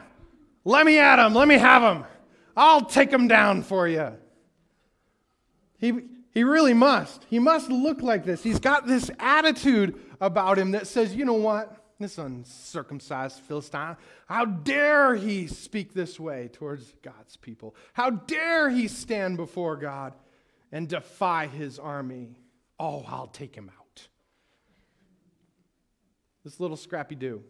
Let me at him. Let me have him. I'll take him down for you. He, he really must. He must look like this. He's got this attitude about him that says, you know what? This uncircumcised Philistine, how dare he speak this way towards God's people? How dare he stand before God and defy his army? Oh, I'll take him out. This little Scrappy Doo.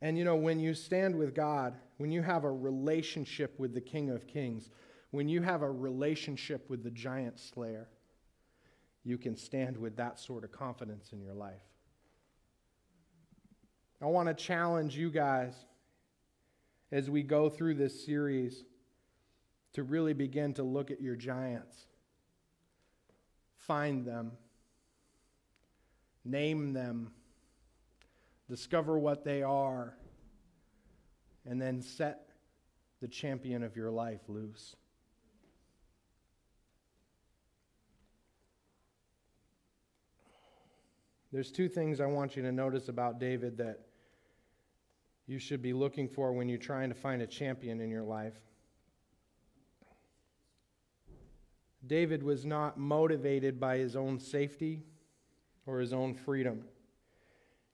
And you know, when you stand with God, when you have a relationship with the King of Kings, when you have a relationship with the giant slayer, you can stand with that sort of confidence in your life. I want to challenge you guys as we go through this series to really begin to look at your giants, find them name them, discover what they are, and then set the champion of your life loose. There's two things I want you to notice about David that you should be looking for when you're trying to find a champion in your life. David was not motivated by his own safety or his own freedom.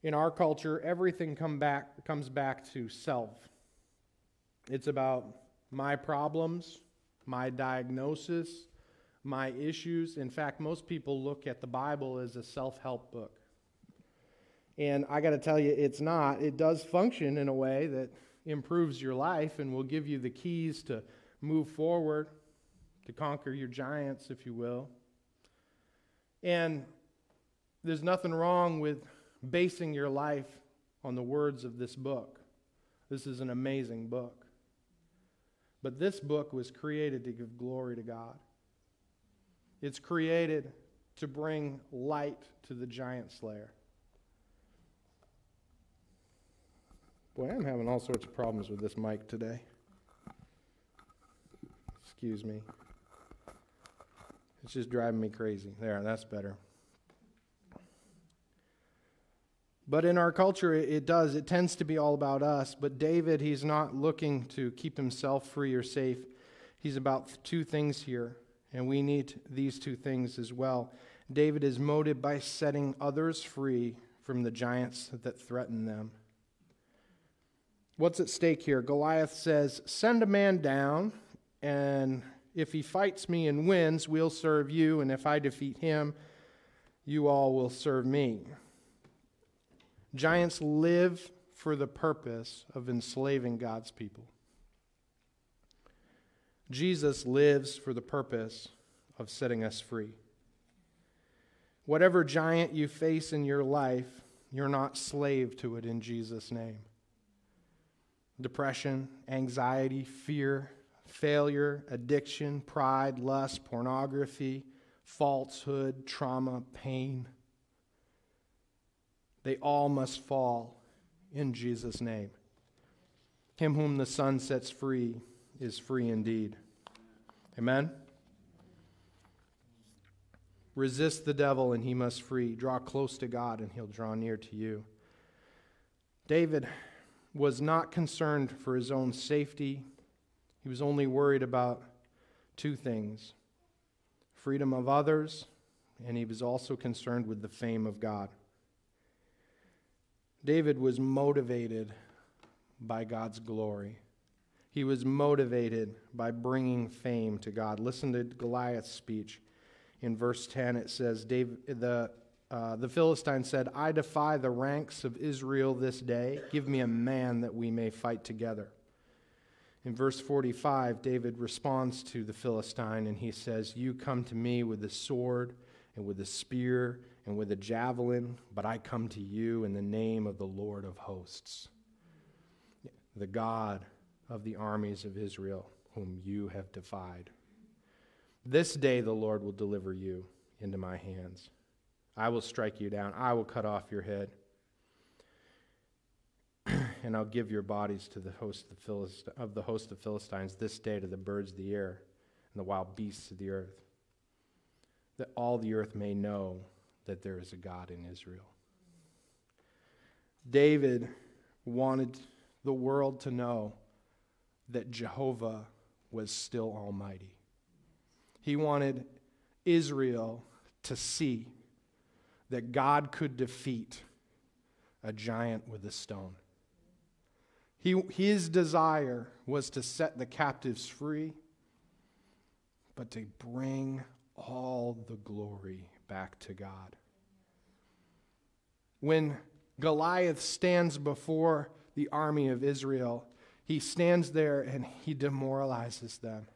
In our culture, everything come back, comes back to self. It's about my problems, my diagnosis, my issues. In fact, most people look at the Bible as a self help book. And I got to tell you, it's not. It does function in a way that improves your life and will give you the keys to move forward, to conquer your giants, if you will. And there's nothing wrong with basing your life on the words of this book. This is an amazing book. But this book was created to give glory to God. It's created to bring light to the giant slayer. Boy, I'm having all sorts of problems with this mic today. Excuse me. It's just driving me crazy. There, that's better. But in our culture, it does. It tends to be all about us. But David, he's not looking to keep himself free or safe. He's about two things here, and we need these two things as well. David is motivated by setting others free from the giants that threaten them. What's at stake here? Goliath says, Send a man down, and if he fights me and wins, we'll serve you, and if I defeat him, you all will serve me. Giants live for the purpose of enslaving God's people. Jesus lives for the purpose of setting us free. Whatever giant you face in your life, you're not slave to it in Jesus' name. Depression, anxiety, fear, failure, addiction, pride, lust, pornography, falsehood, trauma, pain They all must fall in Jesus' name. Him whom the Son sets free is free indeed. Amen? Resist the devil and he must flee. Draw close to God and he'll draw near to you. David was not concerned for his own safety, he was only worried about two things freedom of others, and he was also concerned with the fame of God. David was motivated by God's glory. He was motivated by bringing fame to God. Listen to Goliath's speech. In verse 10, it says, David, the, uh, the Philistine said, I defy the ranks of Israel this day. Give me a man that we may fight together. In verse 45, David responds to the Philistine and he says, You come to me with a sword and with a spear and with a javelin, but I come to you in the name of the Lord of hosts, the God of the armies of Israel, whom you have defied. This day the Lord will deliver you into my hands. I will strike you down, I will cut off your head. and I'll give your bodies to the host of the, Philist- of the host of Philistines this day to the birds of the air and the wild beasts of the earth, that all the earth may know that there is a God in Israel. David wanted the world to know that Jehovah was still almighty. He wanted Israel to see that God could defeat a giant with a stone. He, his desire was to set the captives free, but to bring all the glory back to God. When Goliath stands before the army of Israel, he stands there and he demoralizes them.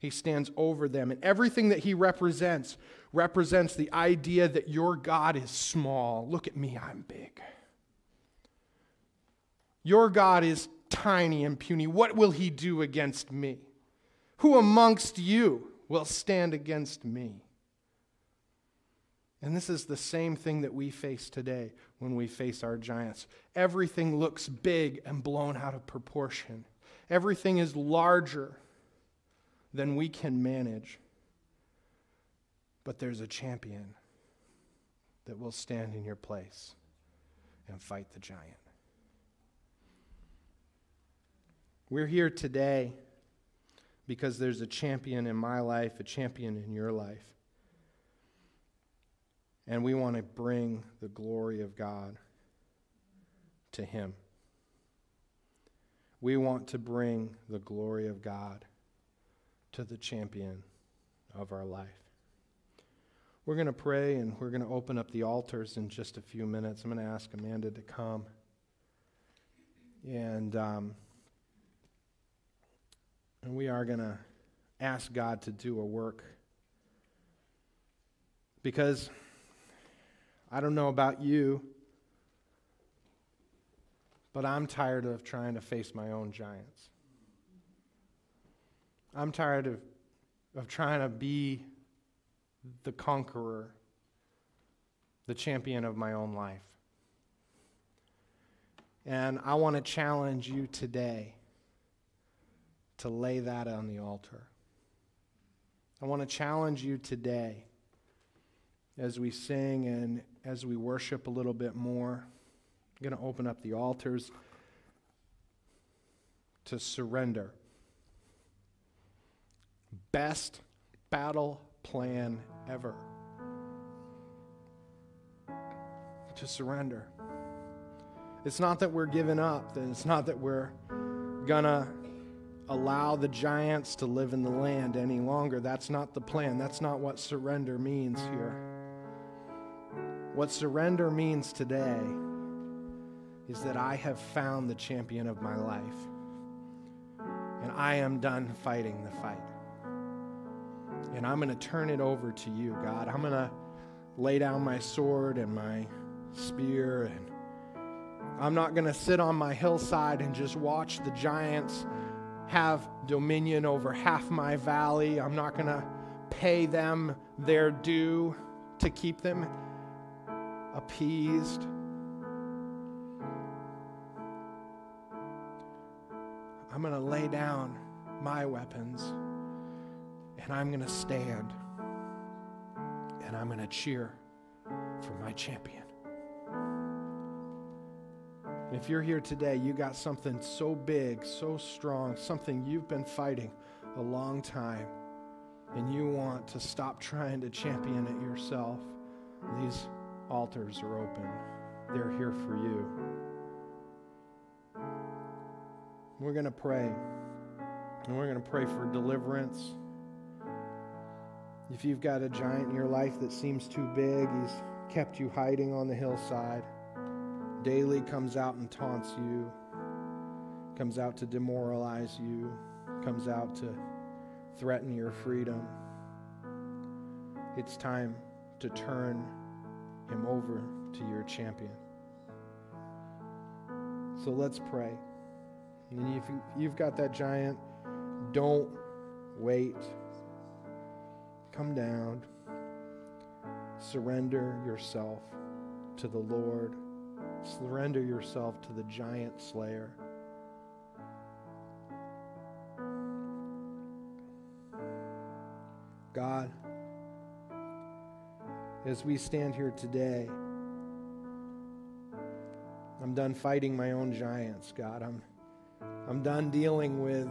He stands over them, and everything that he represents represents the idea that your God is small. Look at me, I'm big. Your God is tiny and puny. What will he do against me? Who amongst you will stand against me? And this is the same thing that we face today when we face our giants. Everything looks big and blown out of proportion, everything is larger than we can manage. But there's a champion that will stand in your place and fight the giant. We're here today because there's a champion in my life, a champion in your life. And we want to bring the glory of God to Him. We want to bring the glory of God to the champion of our life. We're going to pray and we're going to open up the altars in just a few minutes. I'm going to ask Amanda to come. And. Um, and we are going to ask God to do a work. Because I don't know about you, but I'm tired of trying to face my own giants. I'm tired of, of trying to be the conqueror, the champion of my own life. And I want to challenge you today to lay that on the altar. I want to challenge you today as we sing and as we worship a little bit more. I'm going to open up the altars to surrender. Best battle plan ever. To surrender. It's not that we're giving up, it's not that we're gonna allow the giants to live in the land any longer. That's not the plan. That's not what surrender means here. What surrender means today is that I have found the champion of my life. And I am done fighting the fight. And I'm going to turn it over to you, God. I'm going to lay down my sword and my spear. And I'm not going to sit on my hillside and just watch the giants have dominion over half my valley. I'm not going to pay them their due to keep them appeased. I'm going to lay down my weapons and I'm going to stand and I'm going to cheer for my champion. If you're here today, you got something so big, so strong, something you've been fighting a long time, and you want to stop trying to champion it yourself, these altars are open. They're here for you. We're going to pray, and we're going to pray for deliverance. If you've got a giant in your life that seems too big, he's kept you hiding on the hillside daily comes out and taunts you, comes out to demoralize you, comes out to threaten your freedom. It's time to turn him over to your champion. So let's pray. And if you've got that giant, don't wait. Come down. Surrender yourself to the Lord. Surrender yourself to the giant slayer. God, as we stand here today, I'm done fighting my own giants, God. I'm, I'm done dealing with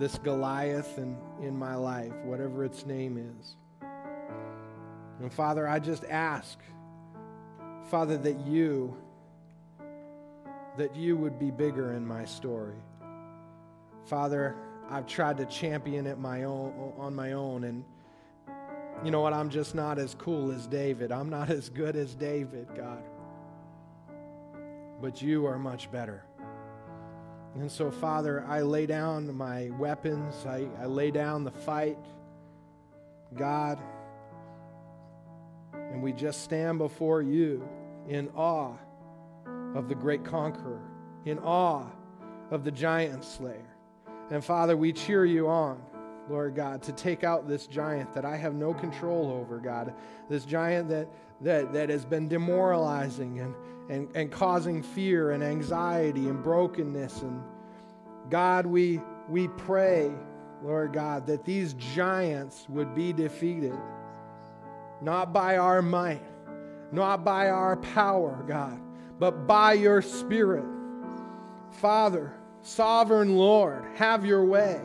this Goliath in, in my life, whatever its name is. And Father, I just ask Father, that you, that you would be bigger in my story. Father, I've tried to champion it my own, on my own, and you know what? I'm just not as cool as David. I'm not as good as David, God. But you are much better. And so, Father, I lay down my weapons, I, I lay down the fight. God, and we just stand before you in awe of the great conqueror, in awe of the giant slayer. And Father, we cheer you on, Lord God, to take out this giant that I have no control over, God. This giant that, that, that has been demoralizing and, and, and causing fear and anxiety and brokenness. And God, we, we pray, Lord God, that these giants would be defeated, not by our might not by our power, God, but by your Spirit. Father, sovereign Lord, have your way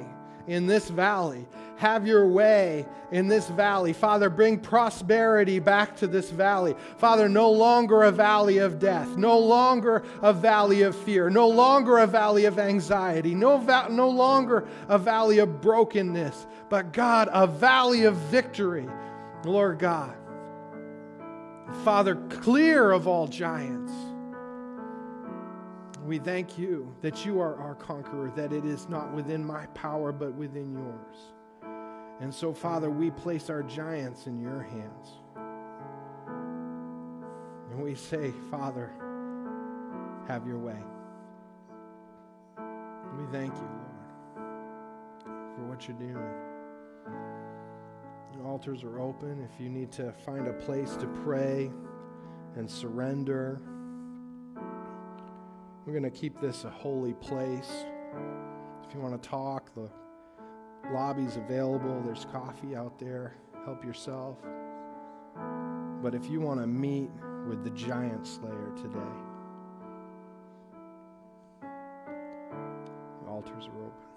in this valley. Have your way in this valley. Father, bring prosperity back to this valley. Father, no longer a valley of death, no longer a valley of fear, no longer a valley of anxiety, no, va- no longer a valley of brokenness, but God, a valley of victory. Lord God, Father, clear of all giants. We thank you that you are our conqueror, that it is not within my power, but within yours. And so, Father, we place our giants in your hands. And we say, Father, have your way. We thank you, Lord, for what you're doing The altars are open. If you need to find a place to pray and surrender, we're going to keep this a holy place. If you want to talk, the lobby's available. There's coffee out there. Help yourself. But if you want to meet with the giant slayer today, the altars are open.